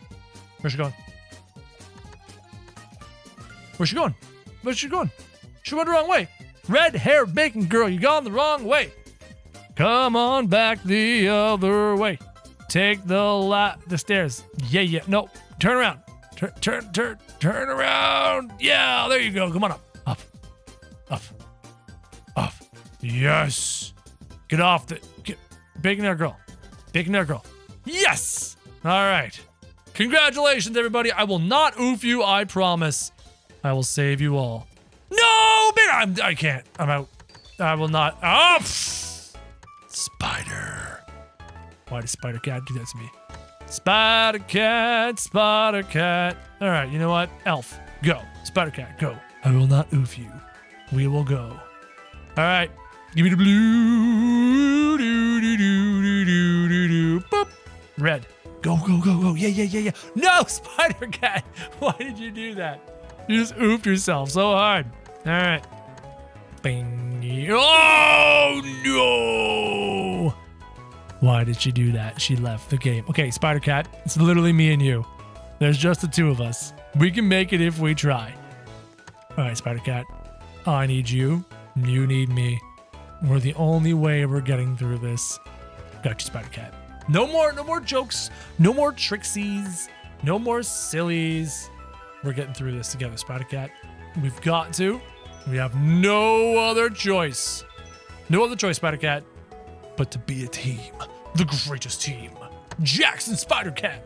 Where's she going? Where's she going? Where's she going? She went the wrong way. Red hair bacon girl, you gone the wrong way. Come on back the other way. Take the la- the stairs. Yeah, yeah. No, turn around. Turn, turn, turn, turn around. Yeah, there you go. Come on up. Up. Up. Up. Yes. Get off the. Get, bacon hair girl. Bacon hair girl. Yes. All right. Congratulations, everybody. I will not oof you. I promise. I will save you all. No, big. I'm, I can't. I'm out. I will not. Oh, spider. Why did Spider Cat do that to me? Spider Cat, Spider Cat. All right, you know what? Elf, go. Spider Cat, go. I will not oof you. We will go. All right, give me the blue. Do, do, do, do, do, do, do. Boop. Red. Go, go, go, go. Yeah, yeah, yeah, yeah. No, (laughs) Spider Cat. Why did you do that? You just oofed yourself so hard. All right. Bing. Oh, no. Why did she do that? She left the game. Okay, Spider Cat, it's literally me and you. There's just the two of us. We can make it if we try. All right, Spider Cat. I need you. You need me. We're the only way we're getting through this. Got you, Spider Cat. No more, no more jokes. No more trixies. No more sillies. We're getting through this together, Spider Cat. We've got to. We have no other choice. No other choice, Spider Cat but to be a team. The greatest team. Jackson Spider Cat.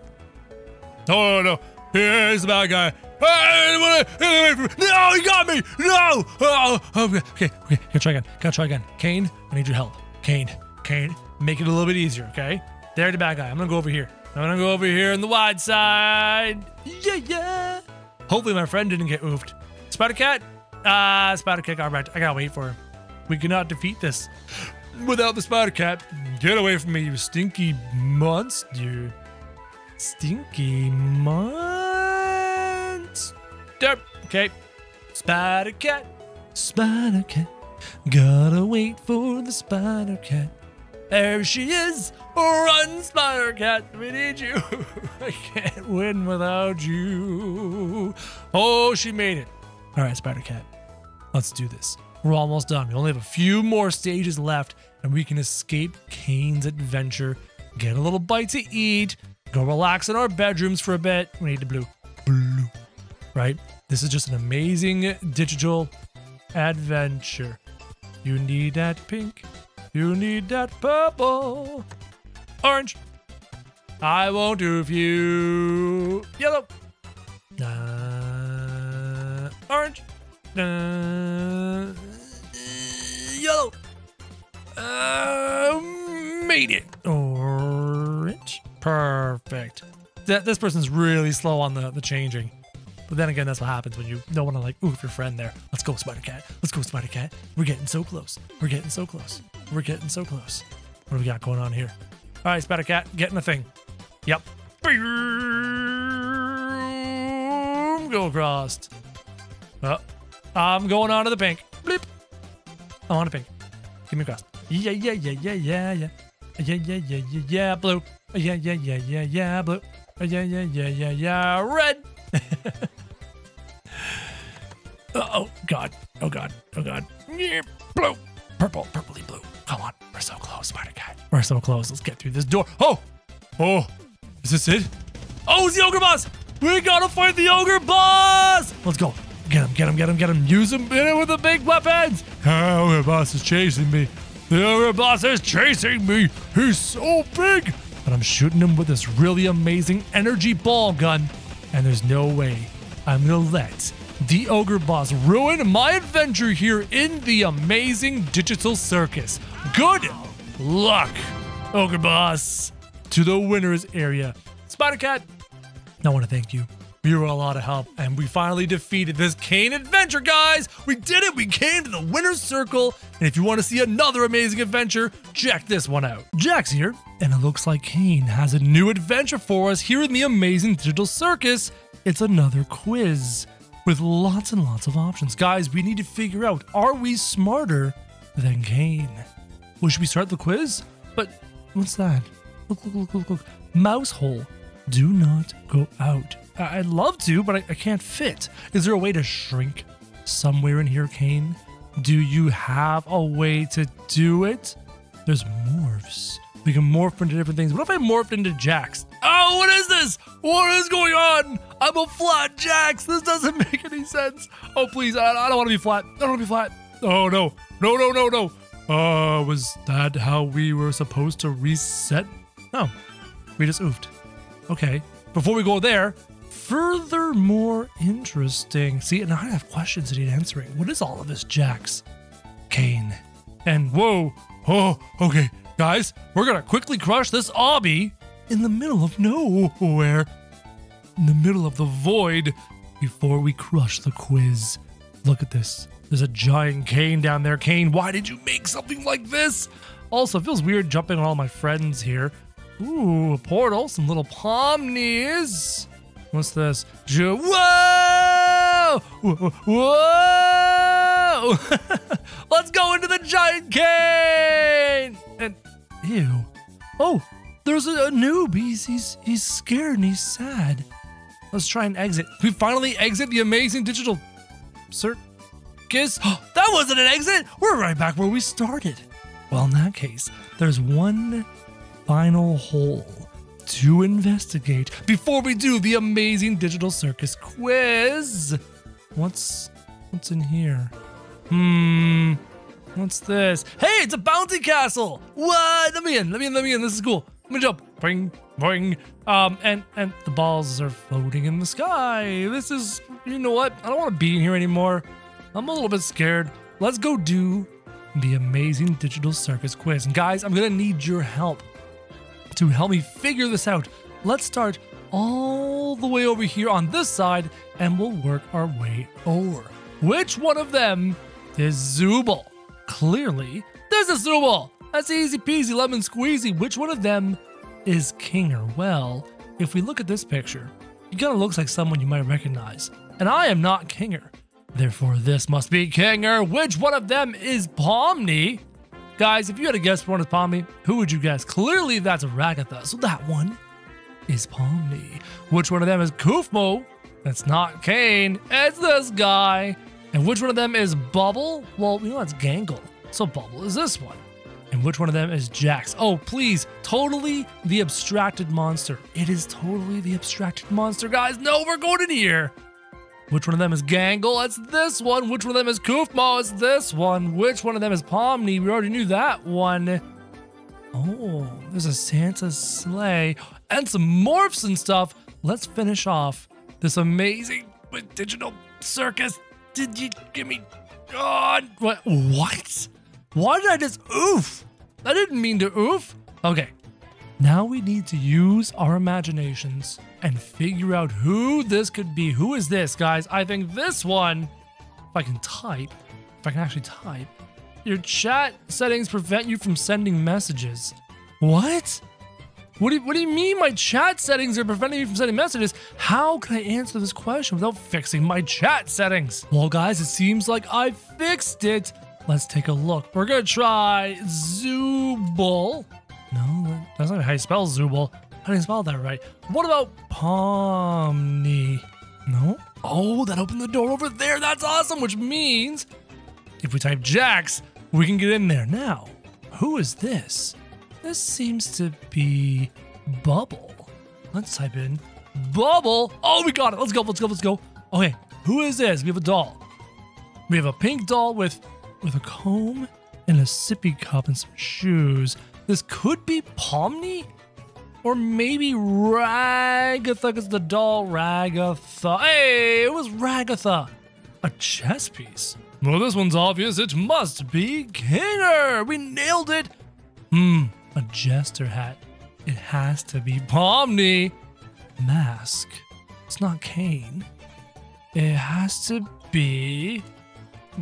Oh no, here's the bad guy. No, he got me! No! Oh, oh okay, okay, okay. Gotta try again. Gotta try again. Caine, I need your help. Caine, Caine, make it a little bit easier, okay? There, the bad guy. I'm gonna go over here. I'm gonna go over here on the wide side. Yeah, yeah. Hopefully my friend didn't get oofed. Spider Cat? Ah, uh, Spider Cat got right. I gotta wait for him. We cannot defeat this without the spider cat. Get away from me, you stinky monster. Stinky monster. Okay. Spider cat. Spider cat. Gotta wait for the spider cat. There she is. Run, Spider Cat. We need you. (laughs) I can't win without you. Oh, she made it. All right, Spider Cat. Let's do this. We're almost done. We only have a few more stages left, and we can escape Caine's adventure, get a little bite to eat, go relax in our bedrooms for a bit. We need the blue. Blue. Right? This is just an amazing digital adventure. You need that pink. You need that purple. Orange. I won't you. Yellow. Uh, orange. Uh, yellow. Uh, made it. Orange. Perfect. That this person's really slow on the, the changing. But then again, that's what happens when you don't want to like oof your friend there. Let's go, Spider Cat. Let's go, Spider Cat. We're getting so close. We're getting so close. We're getting so close. What do we got going on here? All right, Spatter Cat, getting the thing. Yep. Boom, Go across. Oh, I'm going on to the pink. Bleep. I want a pink. Give me across. Yeah, yeah, yeah, yeah, yeah, yeah. Yeah, yeah, yeah, yeah, yeah, blue. Yeah, yeah, yeah, yeah, yeah, blue. Yeah, yeah, yeah, yeah, yeah, red. oh, God. Oh, God. Oh, God. Yeah, blue. Purple. On. We're so close, Spider Cat. We're so close. Let's get through this door. Oh! Oh! Is this it? Oh, it's the ogre boss! We gotta fight the ogre boss! Let's go. Get him, get him, get him, get him. Use him, hit him with the big weapons! The ogre boss is chasing me. The ogre boss is chasing me. He's so big! But I'm shooting him with this really amazing energy ball gun. And there's no way I'm gonna let the ogre boss ruin my adventure here in the amazing digital circus. Good luck, ogre boss. To the winners area. Spider Cat, I want to thank you. You were a lot of help, and we finally defeated this Caine adventure, guys! We did it! We came to the winner's circle, and if you want to see another amazing adventure, check this one out. Jax here, and it looks like Caine has a new adventure for us here in the amazing digital circus. It's another quiz with lots and lots of options. Guys, we need to figure out are we smarter than Caine? Well, should we start the quiz? But what's that? Look, look, look, look, look. Mouse hole. Do not go out. I- I'd love to, but I-, I can't fit. Is there a way to shrink somewhere in here, Caine? Do you have a way to do it? There's morphs. We can morph into different things. What if I morphed into Jax? Oh, what is this? What is going on? I'm a flat Jax. This doesn't (laughs) make any sense. Oh, please. I, I don't want to be flat. I don't want to be flat. Oh, no. No, no, no, no. Uh, was that how we were supposed to reset? No. We just oofed. Okay. Before we go there, furthermore interesting. See, and I have questions that need answering. What is all of this, Jax? Caine. And whoa. Oh, okay. Guys, we're gonna quickly crush this obby in the middle of nowhere. In the middle of the void before we crush the quiz. Look at this. There's a giant Caine down there. Caine, why did you make something like this? Also, it feels weird jumping on all my friends here. Ooh, a portal, some little pomnies. What's this? Whoa! Whoa! (laughs) Let's go into the giant Caine! And ew. Oh, there's a, a noob. He's he's he's scared and he's sad. Let's try and exit. We finally exit the amazing digital (gasps) that wasn't an exit. We're right back where we started. Well, in that case, there's one final hole to investigate before we do the amazing digital circus quiz. What's what's in here? Hmm. What's this? Hey, it's a bounty castle. What? Let me in. Let me in. Let me in. This is cool. Let me jump. Boing, boing. Um, and and the balls are floating in the sky. This is. You know what? I don't want to be in here anymore. I'm a little bit scared. Let's go do the amazing digital circus quiz. And guys, I'm gonna need your help to help me figure this out. Let's start all the way over here on this side and we'll work our way over. Which one of them is Zooble? Clearly, this is Zooble. That's easy peasy lemon squeezy. Which one of them is Kinger? Well, if we look at this picture, he kind of looks like someone you might recognize. And I am not Kinger. Therefore, this must be Kinger. Which one of them is Pomni? Guys, if you had to guess one is Pomni, who would you guess? Clearly, that's Ragatha. So that one is Pomni. Which one of them is Kaufmo? That's not Caine. It's this guy. And which one of them is Bubble? Well, you know that's Gangle. So Bubble is this one. And which one of them is Jax? Oh, please, totally the abstracted monster. It is totally the abstracted monster, guys. No, we're going in here. Which one of them is Gangle? It's this one. Which one of them is Kaufmo? It's this one. Which one of them is Pomni? We already knew that one. Oh, there's a Santa sleigh and some morphs and stuff. Let's finish off this amazing digital circus. Did you give me? God, what? What? Why did I just oof? I didn't mean to oof. Okay, now we need to use our imaginations and figure out who this could be. Who is this, guys? I think this one, if I can type, if I can actually type, Your chat settings prevent you from sending messages. What? What do, you, what do you mean my chat settings are preventing me from sending messages? How can I answer this question without fixing my chat settings? Well, guys, it seems like I fixed it. Let's take a look. We're gonna try Zooble. No, that's not how you spell Zooble. How do you spell that right? What about Pomni? No? Oh, that opened the door over there. That's awesome, which means if we type Jax, we can get in there. Now, who is this? This seems to be Bubble. Let's type in Bubble. Oh, we got it. Let's go. Let's go. Let's go. Okay, who is this? We have a doll. We have a pink doll with with a comb and a sippy cup and some shoes. This could be Pomni? Or maybe Ragatha, because the doll Ragatha. Hey, it was Ragatha. A chess piece. Well, this one's obvious. It must be Kinger. We nailed it. Hmm, a jester hat. It has to be Pomni. Mask. It's not Caine. It has to be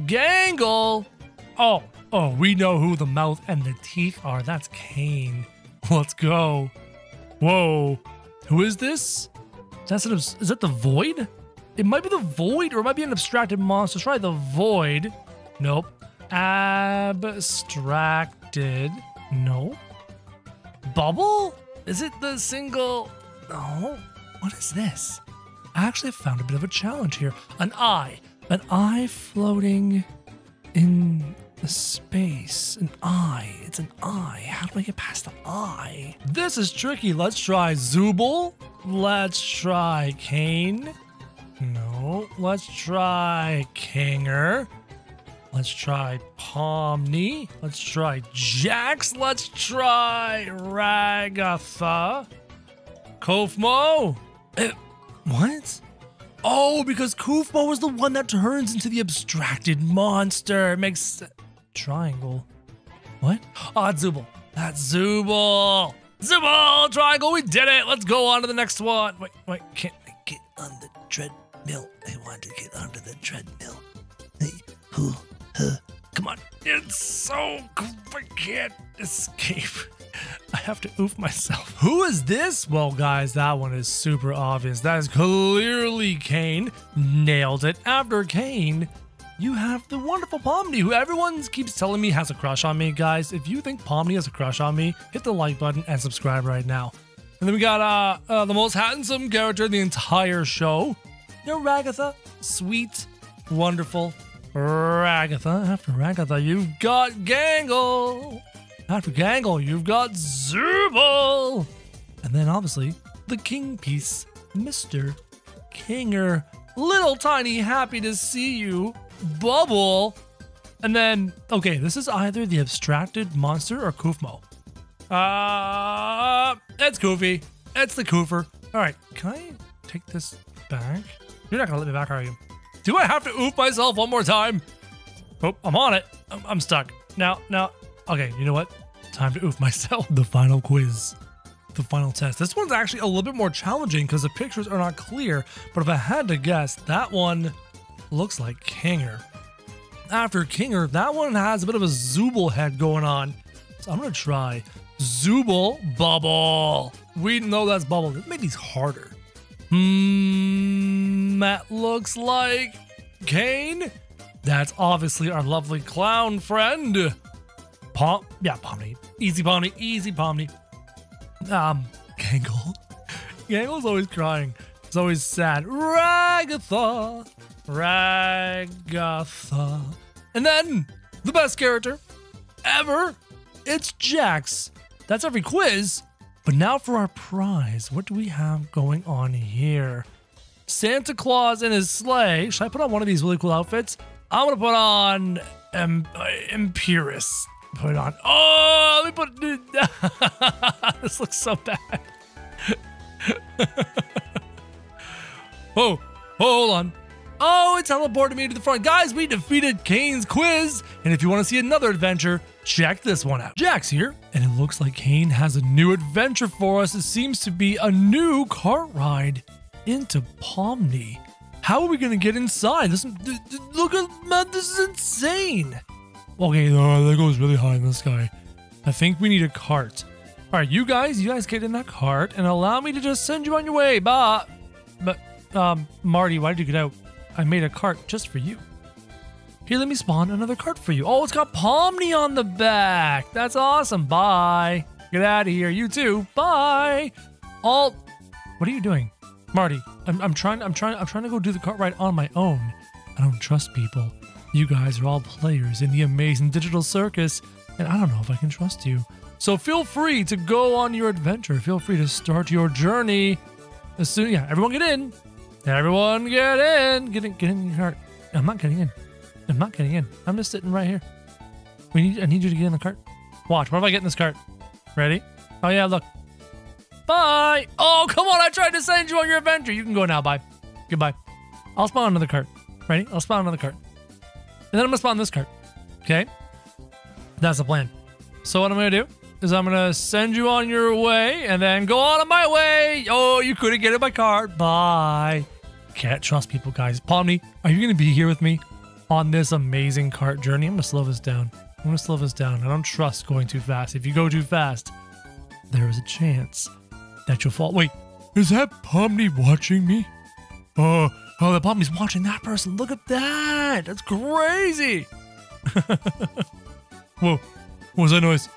Gangle. Oh, oh, we know who the mouth and the teeth are. That's Caine. (laughs) Let's go. Whoa. Who is this? That's is that the Void? It might be the Void or it might be an abstracted monster. Let's try the Void. Nope. Abstracted. No. Bubble? Is it the single? No. What is this? I actually found a bit of a challenge here. An eye. An eye floating in the space. An eye. It's an eye. How do I get past the eye? This is tricky. Let's try Zooble. Let's try Caine. No. Let's try Kinger. Let's try Pomni. Let's try Jax. Let's try Ragatha. Kaufmo. Eh, what? Oh, because Kaufmo is the one that turns into the abstracted monster. It makes sense. Triangle. What? Oh, it's Zooble. That's Zooble. Zooble! Triangle, we did it! Let's go on to the next one. Wait, wait, can't I get on the treadmill? I want to get onto the treadmill. Hey, who, huh? Come on. It's so I can't escape. (laughs) I have to oof myself. Who is this? Well, guys, that one is super obvious. That is clearly Caine. Nailed it. After Caine, you have the wonderful Pomni, who everyone keeps telling me has a crush on me. Guys, if you think Pomni has a crush on me, hit the like button and subscribe right now. And then we got uh, uh the most handsome character in the entire show. You Ragatha. Sweet, wonderful Ragatha. After Ragatha, you've got Gangle. After Gangle, you've got Zooble. And then obviously, the king piece, Mr. Kinger. Little tiny happy to see you, Bubble. And then, okay, this is either the abstracted monster or Kaufmo. Uh, it's Koofy. It's the Koofer. All right, can I take this back? You're not gonna let me back, are you? Do I have to oof myself one more time? Oh, I'm on it. I'm, I'm stuck. Now, now, okay, you know what? Time to oof myself. (laughs) The final quiz. The final test. This one's actually a little bit more challenging because the pictures are not clear, but if I had to guess, that one looks like Kinger. After Kinger, that one has a bit of a Zooble head going on. So I'm gonna try Zooble Bubble. We know that's Bubble. Make these harder. Hmm, that looks like Caine. That's obviously our lovely clown friend. Pom, yeah, Pomni. Easy Pomni, easy Pomni. Um, Gangle. Gangle's (laughs) always crying. It's always sad. Ragatha. Ragatha. And then, the best character ever. It's Jax. That's every quiz. But now for our prize. What do we have going on here? Santa Claus in his sleigh. Should I put on one of these really cool outfits? I'm gonna put on um, uh, Imperius. Put it on. Oh, let me put. (laughs) this looks so bad. (laughs) oh, oh, hold on. Oh, it teleported me to the front. Guys, we defeated Caine's quiz. And if you want to see another adventure, check this one out. Jax here, and it looks like Caine has a new adventure for us. It seems to be a new cart ride into Pomni. How are we going to get inside? This look at man, this is insane. Okay, oh, that goes really high in the sky. I think we need a cart. All right, you guys, you guys get in that cart and allow me to just send you on your way. But, but, um, Marty, why did you get out? I made a cart just for you. Here, let me spawn another cart for you. Oh, it's got Pomni on the back. That's awesome. Bye. Get out of here. You too. Bye. All. What are you doing, Marty? I'm, I'm trying. I'm trying. I'm trying to go do the cart ride on my own. I don't trust people. You guys are all players in the amazing digital circus, and I don't know if I can trust you. So feel free to go on your adventure. Feel free to start your journey. As soon, yeah, everyone get in. Everyone get in. Get in. Get in your cart. I'm not getting in. I'm not getting in. I'm just sitting right here. We need. I need you to get in the cart. Watch. What if I get in this cart? Ready? Oh yeah. Look. Bye. Oh come on! I tried to send you on your adventure. You can go now. Bye. Goodbye. I'll spawn another cart. Ready? I'll spawn another cart. And then I'm gonna spawn this cart. Okay? That's the plan. So what I'm gonna do is I'm gonna send you on your way and then go on my way. Oh, you couldn't get in my cart. Bye. Can't trust people, guys. Pomni, are you gonna be here with me on this amazing cart journey? I'm gonna slow this down. I'm gonna slow this down. I don't trust going too fast. If you go too fast, there is a chance that you'll fall. Wait, is that Pomni watching me? Oh, oh, the Pomni's watching that person. Look at that. That's crazy. (laughs) Whoa, what was that noise?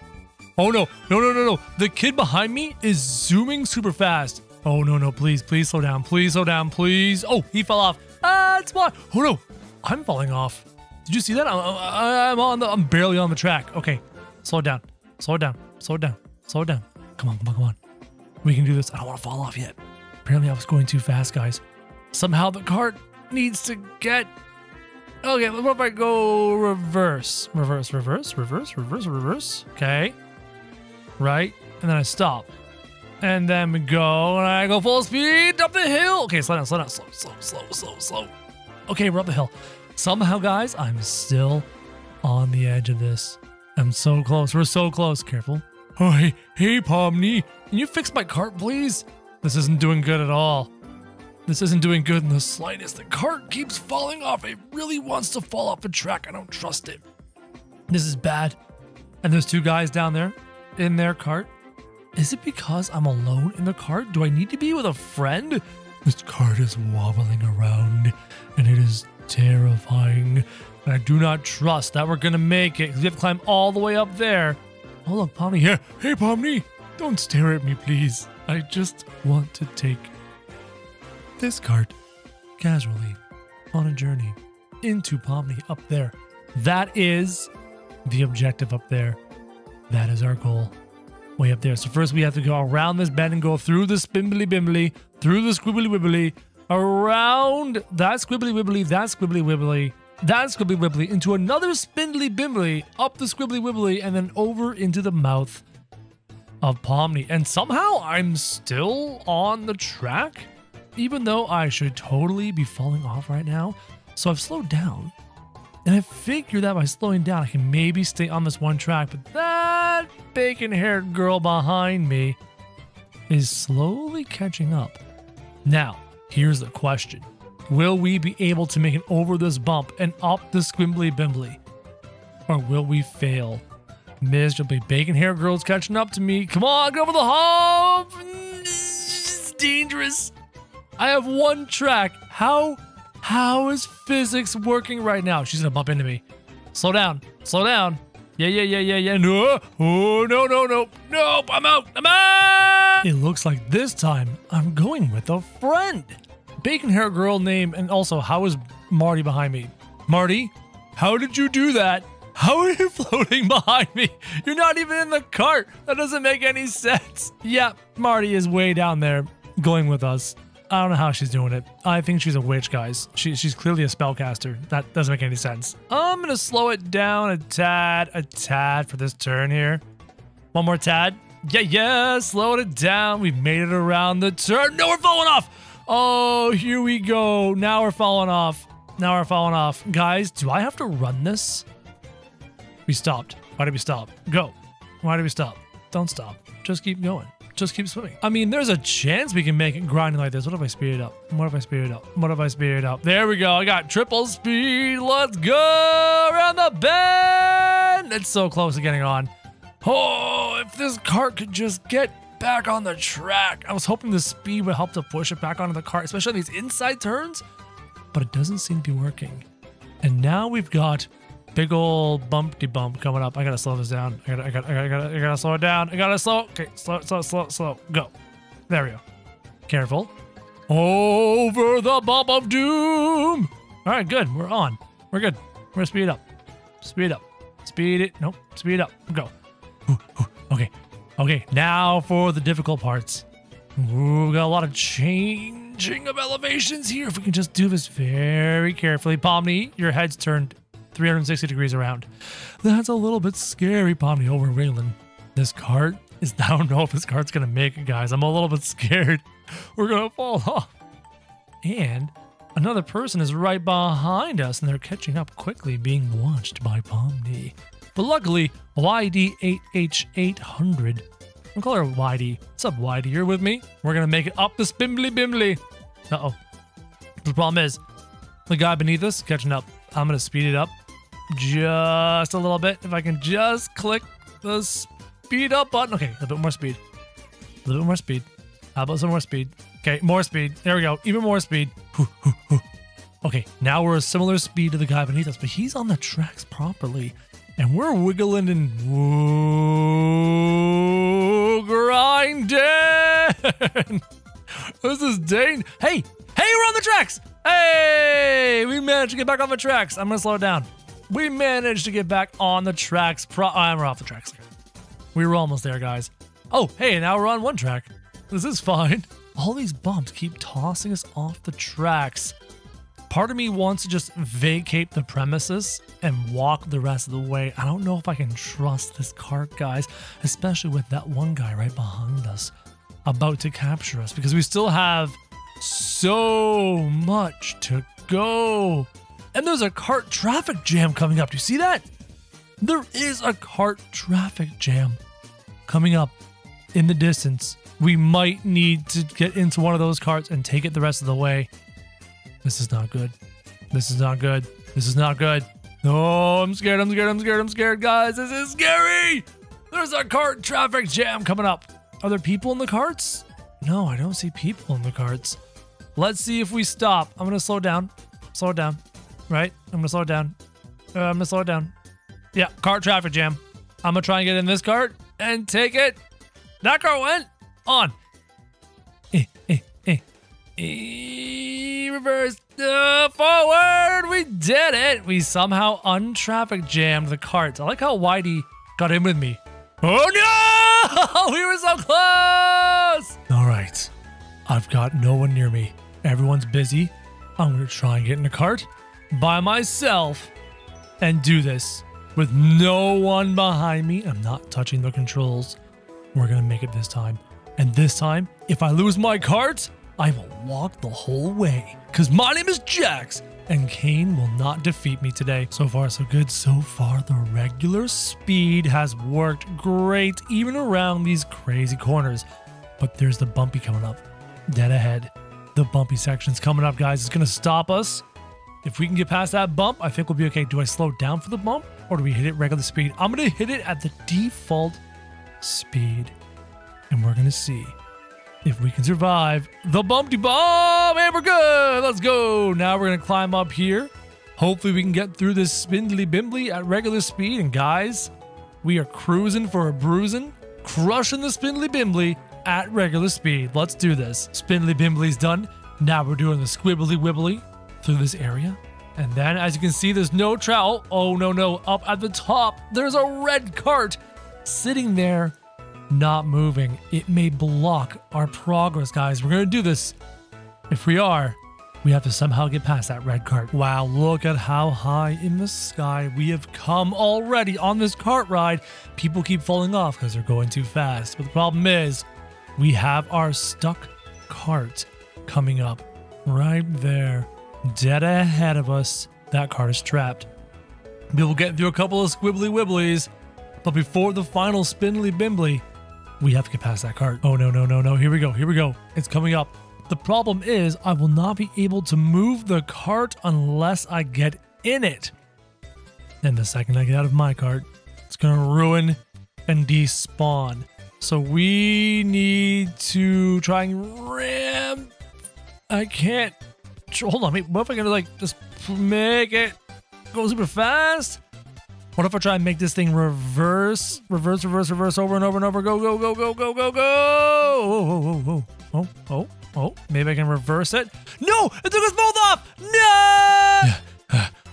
Oh no, no, no, no, no. The kid behind me is zooming super fast. Oh no, no, please, please slow down. Please slow down, please. Oh, he fell off. Ah, it's. Oh no, I'm falling off. Did you see that? I'm, I'm on the, I'm barely on the track. Okay, slow down. Slow down. Slow down. Slow down. Come on, come on, come on. We can do this. I don't want to fall off yet. Apparently I was going too fast, guys. Somehow the cart needs to get Okay, what if I go reverse? Reverse, reverse, reverse, reverse, reverse. Okay. Right. And then I stop. And then we go, and I go full speed up the hill. Okay, slow down, slow down, slow, slow, slow, slow, slow. Okay, we're up the hill. Somehow, guys, I'm still on the edge of this. I'm so close. We're so close. Careful. Oh, hey, hey, Pomni. Can you fix my cart, please? This isn't doing good at all. This isn't doing good in the slightest. The cart keeps falling off. It really wants to fall off the track. I don't trust it. This is bad. And there's two guys down there in their cart. Is it because I'm alone in the cart? Do I need to be with a friend? This cart is wobbling around and it is terrifying. I do not trust that we're to make it because we have to climb all the way up there. Oh, look, Pomni here. Hey, Pomni, don't stare at me, please. I just want to take this cart casually on a journey into Pomni up there. That is the objective up there. That is our goal. Way up there. So first we have to go around this bend and go through the spimbly bimbly, through the squibbly wibbly, around that squibbly wibbly, that squibbly wibbly, that squibbly wibbly, into another spindly bimbly, up the squibbly wibbly, and then over into the mouth of Pomni. And somehow I'm still on the track even though I should totally be falling off right now. So I've slowed down. And I figure that by slowing down, I can maybe stay on this one track. But that bacon haired girl behind me is slowly catching up. Now, here's the question Will we be able to make it over this bump and up the squimbly bimbly? Or will we fail miserably? Bacon hair girl's catching up to me. Come on, get over the hump. It's dangerous. I have one track. How how is physics working right now? She's gonna bump into me. Slow down. Slow down. Yeah, yeah, yeah, yeah, yeah. No. Oh, no, no, no. Nope. I'm out. I'm out. It looks like this time I'm going with a friend. Bacon hair girl name and also how is Marty behind me? Marty, how did you do that? How are you (laughs) floating behind me? You're not even in the cart. That doesn't make any sense. Yeah, Marty is way down there going with us. I don't know how she's doing it. I think she's a witch, guys. She, she's clearly a spellcaster. That doesn't make any sense. I'm gonna slow it down a tad, a tad for this turn here. One more tad. Yeah, yeah, slow it down. We've made it around the turn. No, we're falling off. Oh, here we go. Now we're falling off. Now we're falling off. Guys, do I have to run this? We stopped. Why did we stop? Go. Why did we stop? Don't stop. Just keep going. Just keep swimming. I mean, there's a chance we can make it grinding like this. What if I speed it up? What if I speed it up? What if I speed it up? There we go. I got triple speed. Let's go around the bend. It's so close to getting on. Oh, if this cart could just get back on the track. I was hoping the speed would help to push it back onto the cart, especially on these inside turns, but it doesn't seem to be working. And now we've got big old bumpty bump coming up. I gotta slow this down. I gotta, I gotta, I gotta, I gotta, I gotta slow it down. I gotta slow. Okay, slow, slow, slow, slow. Go. There we go. Careful. Over the bump of doom. All right, good. We're on. We're good. We're gonna speed up. Speed up. Speed it. Nope. Speed up. Go. Okay. Okay. Now for the difficult parts. Ooh, we got a lot of changing of elevations here. If we can just do this very carefully. Pomni, your head's turned 360 degrees around. That's a little bit scary, Pomni. Oh, we're. This cart is, (laughs) I don't know if this cart's gonna make it, guys. I'm a little bit scared. (laughs) We're gonna fall off. And another person is right behind us, and they're catching up quickly, being watched by Pomni. But luckily, YD8H800, I'll call her YD. What's up, YD? You're with me? We're gonna make it up spimbly bimbly. Uh oh. The problem is, the guy beneath us catching up. I'm gonna speed it up just a little bit. If I can just click the speed up button. Okay, a bit more speed. A little bit more speed. How about some more speed? Okay, more speed. There we go. Even more speed. Okay, now we're a similar speed to the guy beneath us, but he's on the tracks properly. And we're wiggling and grinding. (laughs) this is Dane. Hey, hey, we're on the tracks. Hey, we managed to get back on the tracks. I'm gonna slow it down. We managed to get back on the tracks. Pro- oh, I'm off the tracks. We were almost there, guys. Oh, hey, now we're on one track. This is fine. (laughs) All these bumps keep tossing us off the tracks. Part of me wants to just vacate the premises and walk the rest of the way. I don't know if I can trust this cart, guys, especially with that one guy right behind us about to capture us because we still have so much to go. And there's a cart traffic jam coming up. Do you see that? There is a cart traffic jam coming up in the distance. We might need to get into one of those carts and take it the rest of the way. This is not good. This is not good. This is not good. No, I'm scared. I'm scared. I'm scared. I'm scared, guys. This is scary. There's a cart traffic jam coming up. Are there people in the carts? No, I don't see people in the carts. Let's see if we stop. I'm going to slow down. Slow down. Right? I'm to slow it down. Uh, I'm to slow it down. Yeah, cart traffic jam. I'm to try and get in this cart and take it. That cart went on. Eh, eh, eh. E reverse uh, forward. We did it. We somehow untraffic jammed the carts. I like how Whitey got in with me. Oh no! (laughs) we were so close. All right. I've got no one near me. Everyone's busy. I'm going to try and get in a cart by myself and do this with no one behind me. I'm not touching the controls. We're going to make it this time. And this time, if I lose my cart, I will walk the whole way. Because my name is Jax, and Caine will not defeat me today. So far, so good. So far, the regular speed has worked great, even around these crazy corners. But there's the bumpy coming up. Dead ahead. The bumpy section's coming up, guys. It's going to stop us. If we can get past that bump, I think we'll be okay. Do I slow down for the bump, or do we hit it regular speed? I'm going to hit it at the default speed. And we're going to see if we can survive the bumpty bump. And we're good. Let's go. Now we're going to climb up here. Hopefully we can get through this spindly bimbly at regular speed. And guys, we are cruising for a bruising, crushing the spindly bimbly at regular speed. Let's do this. Spindly bimbly's done. Now we're doing the squibbly wibbly through this area. And then, as you can see, there's no trout. Oh, no, no. Up at the top, there's a red cart sitting there not moving. It may block our progress, guys. We're going to do this. If we are, we have to somehow get past that red cart. Wow, look at how high in the sky we have come already on this cart ride. People keep falling off because they're going too fast. But the problem is, we have our stuck cart coming up right there, dead ahead of us. That cart is trapped. We will get through a couple of squibbly wibblies, but before the final spindly bimbly, We have to get past that cart. Oh, no, no, no, no. Here we go. Here we go. It's coming up. The problem is I will not be able to move the cart unless I get in it. And the second I get out of my cart, it's to ruin and despawn. So we need to try and ram. I can't. Hold on. Wait, what if I can like just make it go super fast? What if I try and make this thing reverse, reverse, reverse, reverse over and over and over? Go, go, go, go, go, go, go! Oh, oh, oh, oh, oh, oh. oh, oh maybe I can reverse it. No! It took us both off! No!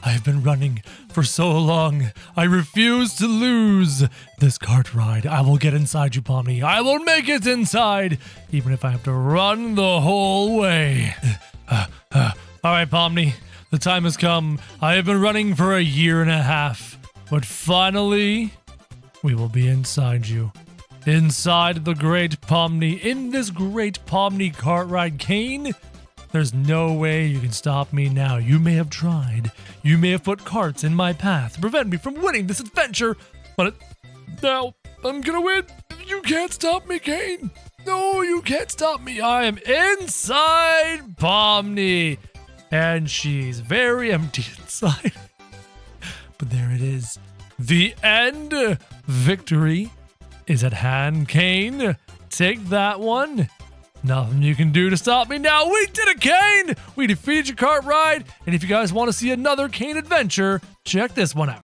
I've been running for so long. I refuse to lose this cart ride. I will get inside you, Pomni. I will make it inside, even if I have to run the whole way. Uh, uh, uh. All right, Pomni. The time has come. I have been running for a year and a half. But finally, we will be inside you. Inside the Great Pomni, in this Great Pomni cart ride, Caine, there's no way you can stop me now. You may have tried. You may have put carts in my path to prevent me from winning this adventure, but it, now I'm gonna win. You can't stop me, Caine. No, you can't stop me. I am inside Pomni. And she's very empty (laughs) inside. But there it is. The end. Victory is at hand, Caine. Take that one. Nothing you can do to stop me now. We did it, Caine! We defeated your cart ride. And if you guys want to see another Caine adventure, check this one out.